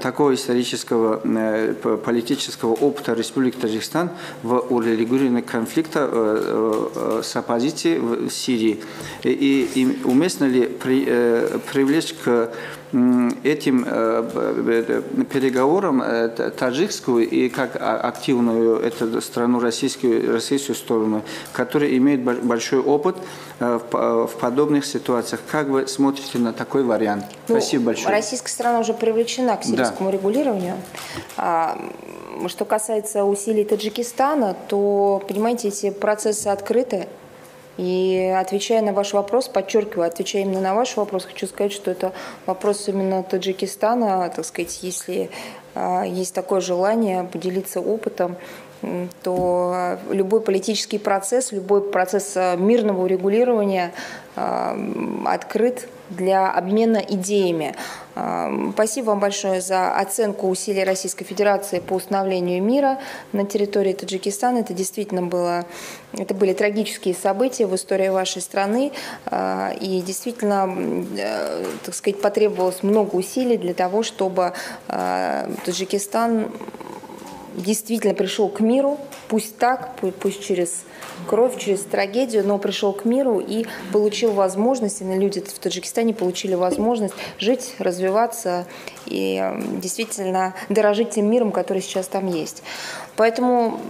такого исторического э, политического опыта Республики Таджикистан в урегулировании конфликта э, с оппозицией в Сирии. И, и уместно ли при, привлечь к этим переговорам таджикскую и как а, активную эту страну, российскую, российскую сторону, которая имеет большой опыт в подобных ситуациях. Как вы смотрите на такой вариант?
Ну, Спасибо большое. Российская страна уже привлечена к сирийскому да. регулированию. А, что касается усилий Таджикистана, то, понимаете, эти процессы открыты. И отвечая на ваш вопрос, подчеркиваю, отвечая именно на ваш вопрос, хочу сказать, что это вопрос именно Таджикистана, так сказать, если а, есть такое желание поделиться опытом, то любой политический процесс, любой процесс а, мирного урегулирования открыт для обмена идеями. Спасибо вам большое за оценку усилий Российской Федерации по установлению мира на территории Таджикистана. Это действительно было, это были трагические события в истории вашей страны. А, и действительно, э, так сказать, потребовалось много усилий для того, чтобы а, Таджикистан действительно пришел к миру, пусть так, пусть через кровь, через трагедию, но пришел к миру и получил возможность, и люди в Таджикистане получили возможность жить, развиваться и действительно дорожить тем миром, который сейчас там есть. Поэтому,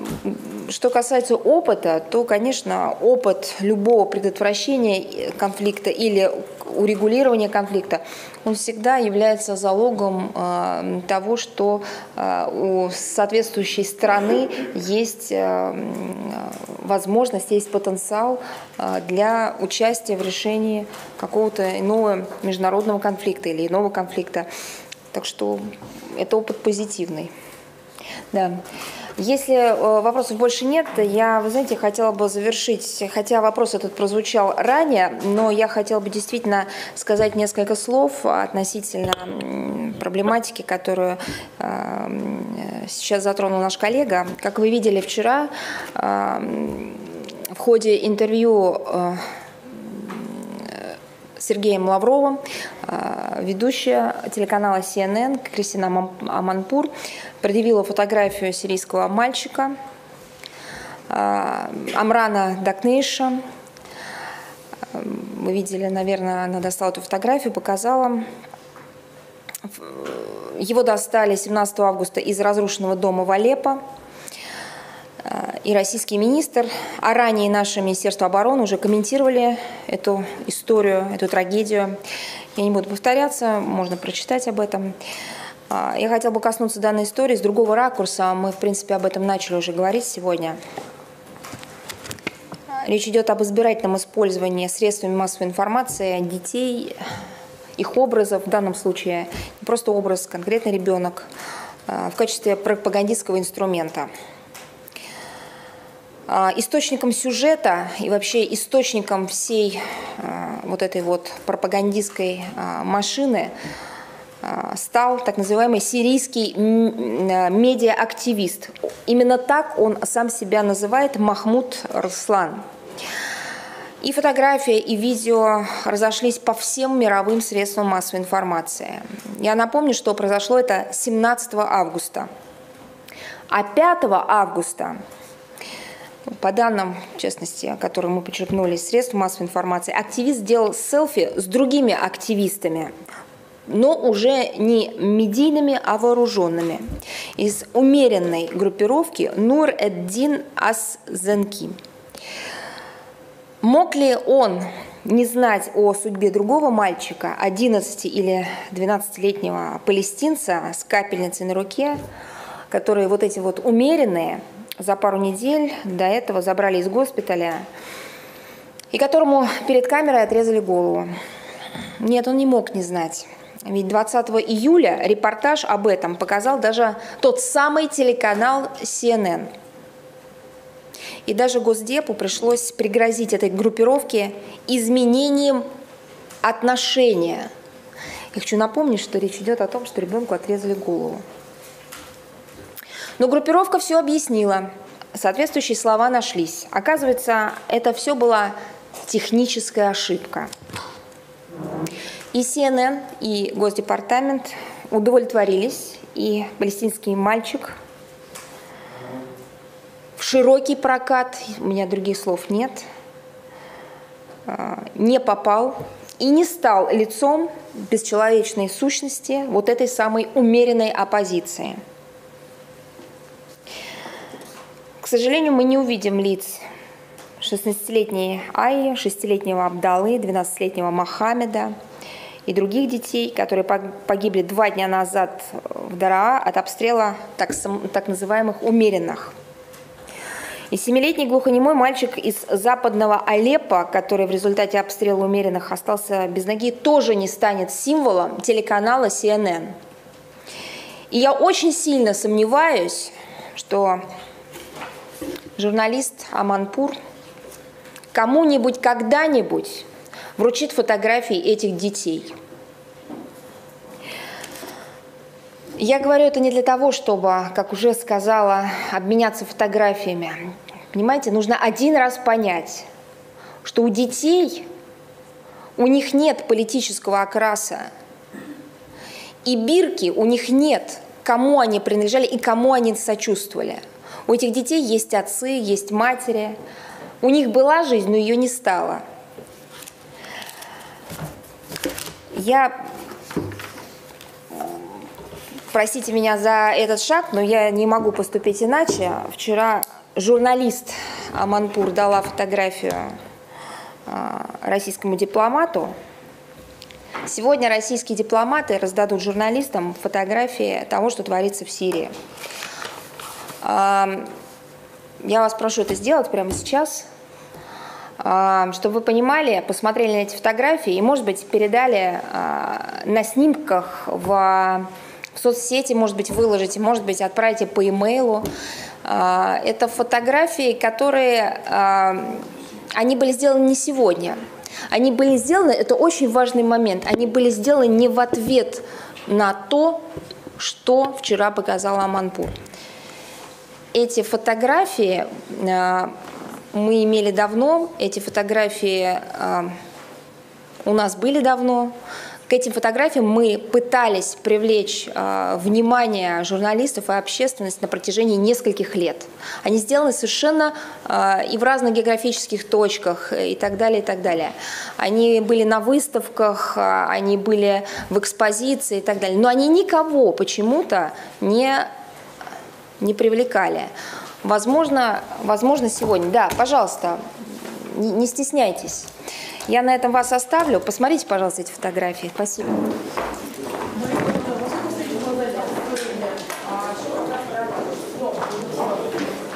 что касается опыта, то, конечно, опыт любого предотвращения конфликта или урегулирования конфликта, он всегда является залогом э, того, что э, у соответствующей страны есть э, возможность, есть потенциал э, для участия в решении какого-то иного международного конфликта или иного конфликта. Так что это опыт позитивный. Да. Если э, вопросов больше нет, я, вы знаете, хотела бы завершить, хотя вопрос этот прозвучал ранее, но я хотела бы действительно сказать несколько слов относительно проблематики, которую э, сейчас затронул наш коллега. Как вы видели вчера, э, в ходе интервью Сергеем Лавровым, ведущая телеканала CNN Кристина Аманпур предъявила фотографию сирийского мальчика Амрана Дакнейша. Вы видели, наверное, она достала эту фотографию, показала. Его достали 17 августа из разрушенного дома в Алеппо. И российский министр, а ранее наше Министерство обороны уже комментировали эту историю, эту трагедию. Я не буду повторяться, можно прочитать об этом. А, я хотела бы коснуться данной истории с другого ракурса. Мы, в принципе, об этом начали уже говорить сегодня. Речь идет об избирательном использовании средствами массовой информации детей, их образов, в данном случае не просто образ, конкретный ребенок, а, в качестве пропагандистского инструмента. А, источником сюжета и вообще источником всей вот этой вот пропагандистской машины а, стал так называемый сирийский а, медиа-активист. Именно так он сам себя называет Махмуд Руслан. И фотография, и видео разошлись по всем мировым средствам массовой информации. Я напомню, что произошло это 17 августа. А 5 августа, по данным, в частности, которые мы почерпнули из средств массовой информации, активист сделал селфи с другими активистами но уже не медийными, а вооруженными, из умеренной группировки Нур-эд-Дин Ас-Зенки. Мог ли он не знать о судьбе другого мальчика, 11 или 12-летнего палестинца с капельницей на руке, которые вот эти вот умеренные за пару недель до этого забрали из госпиталя и которому перед камерой отрезали голову. Нет, он не мог не знать. Ведь 20 июля репортаж об этом показал даже тот самый телеканал CNN. И даже Госдепу пришлось пригрозить этой группировке изменением отношения. Я хочу напомнить, что речь идет о том, что ребенку отрезали голову. Но группировка все объяснила. Соответствующие слова нашлись. Оказывается, это все была техническая ошибка. И CNN, и Госдепартамент удовлетворились, и палестинский мальчик в широкий прокат, у меня других слов нет, а, не попал и не стал лицом бесчеловечной сущности вот этой самой умеренной оппозиции. К сожалению, мы не увидим лиц 16-летней Айи, 6-летнего Абдалы, 12-летнего Мохаммеда – и других детей, которые погибли два дня назад в Дараа от обстрела так, так называемых умеренных. И семилетний глухонемой мальчик из западного Алеппо, который в результате обстрела умеренных остался без ноги, тоже не станет символом телеканала CNN. И я очень сильно сомневаюсь, что журналист Аманпур кому-нибудь когда-нибудь вручит фотографии этих детей. Я говорю это не для того, чтобы, как уже сказала, обменяться фотографиями. Понимаете, нужно один раз понять, что у детей, у них нет политического окраса. И бирки у них нет, кому они принадлежали и кому они сочувствовали. У этих детей есть отцы, есть матери. У них была жизнь, но ее не стало – я простите меня за этот шаг, но я не могу поступить иначе. Вчера журналист Аманпур дала фотографию а, российскому дипломату. Сегодня российские дипломаты раздадут журналистам фотографии того, что творится в Сирии. А, я вас прошу это сделать прямо сейчас, а, чтобы вы понимали, посмотрели на эти фотографии и, может быть, передали на снимках в, соцсети, может быть, выложите, может быть, отправите по имейлу. Это фотографии, которые они были сделаны не сегодня. Они были сделаны, это очень важный момент, они были сделаны не в ответ на то, что вчера показал Аманпур. Эти фотографии э, мы имели давно, эти фотографии э, у нас были давно. К этим фотографиям мы пытались привлечь э, внимание журналистов и общественности на протяжении нескольких лет. Они сделаны совершенно э, и в разных географических точках э, и так далее, и так далее. Они были на выставках, э, они были в экспозиции и так далее. Но они никого почему-то не, не привлекали. Возможно, возможно, сегодня. Да, пожалуйста, не, не стесняйтесь. Я на этом вас оставлю. Посмотрите, пожалуйста, эти фотографии. Спасибо.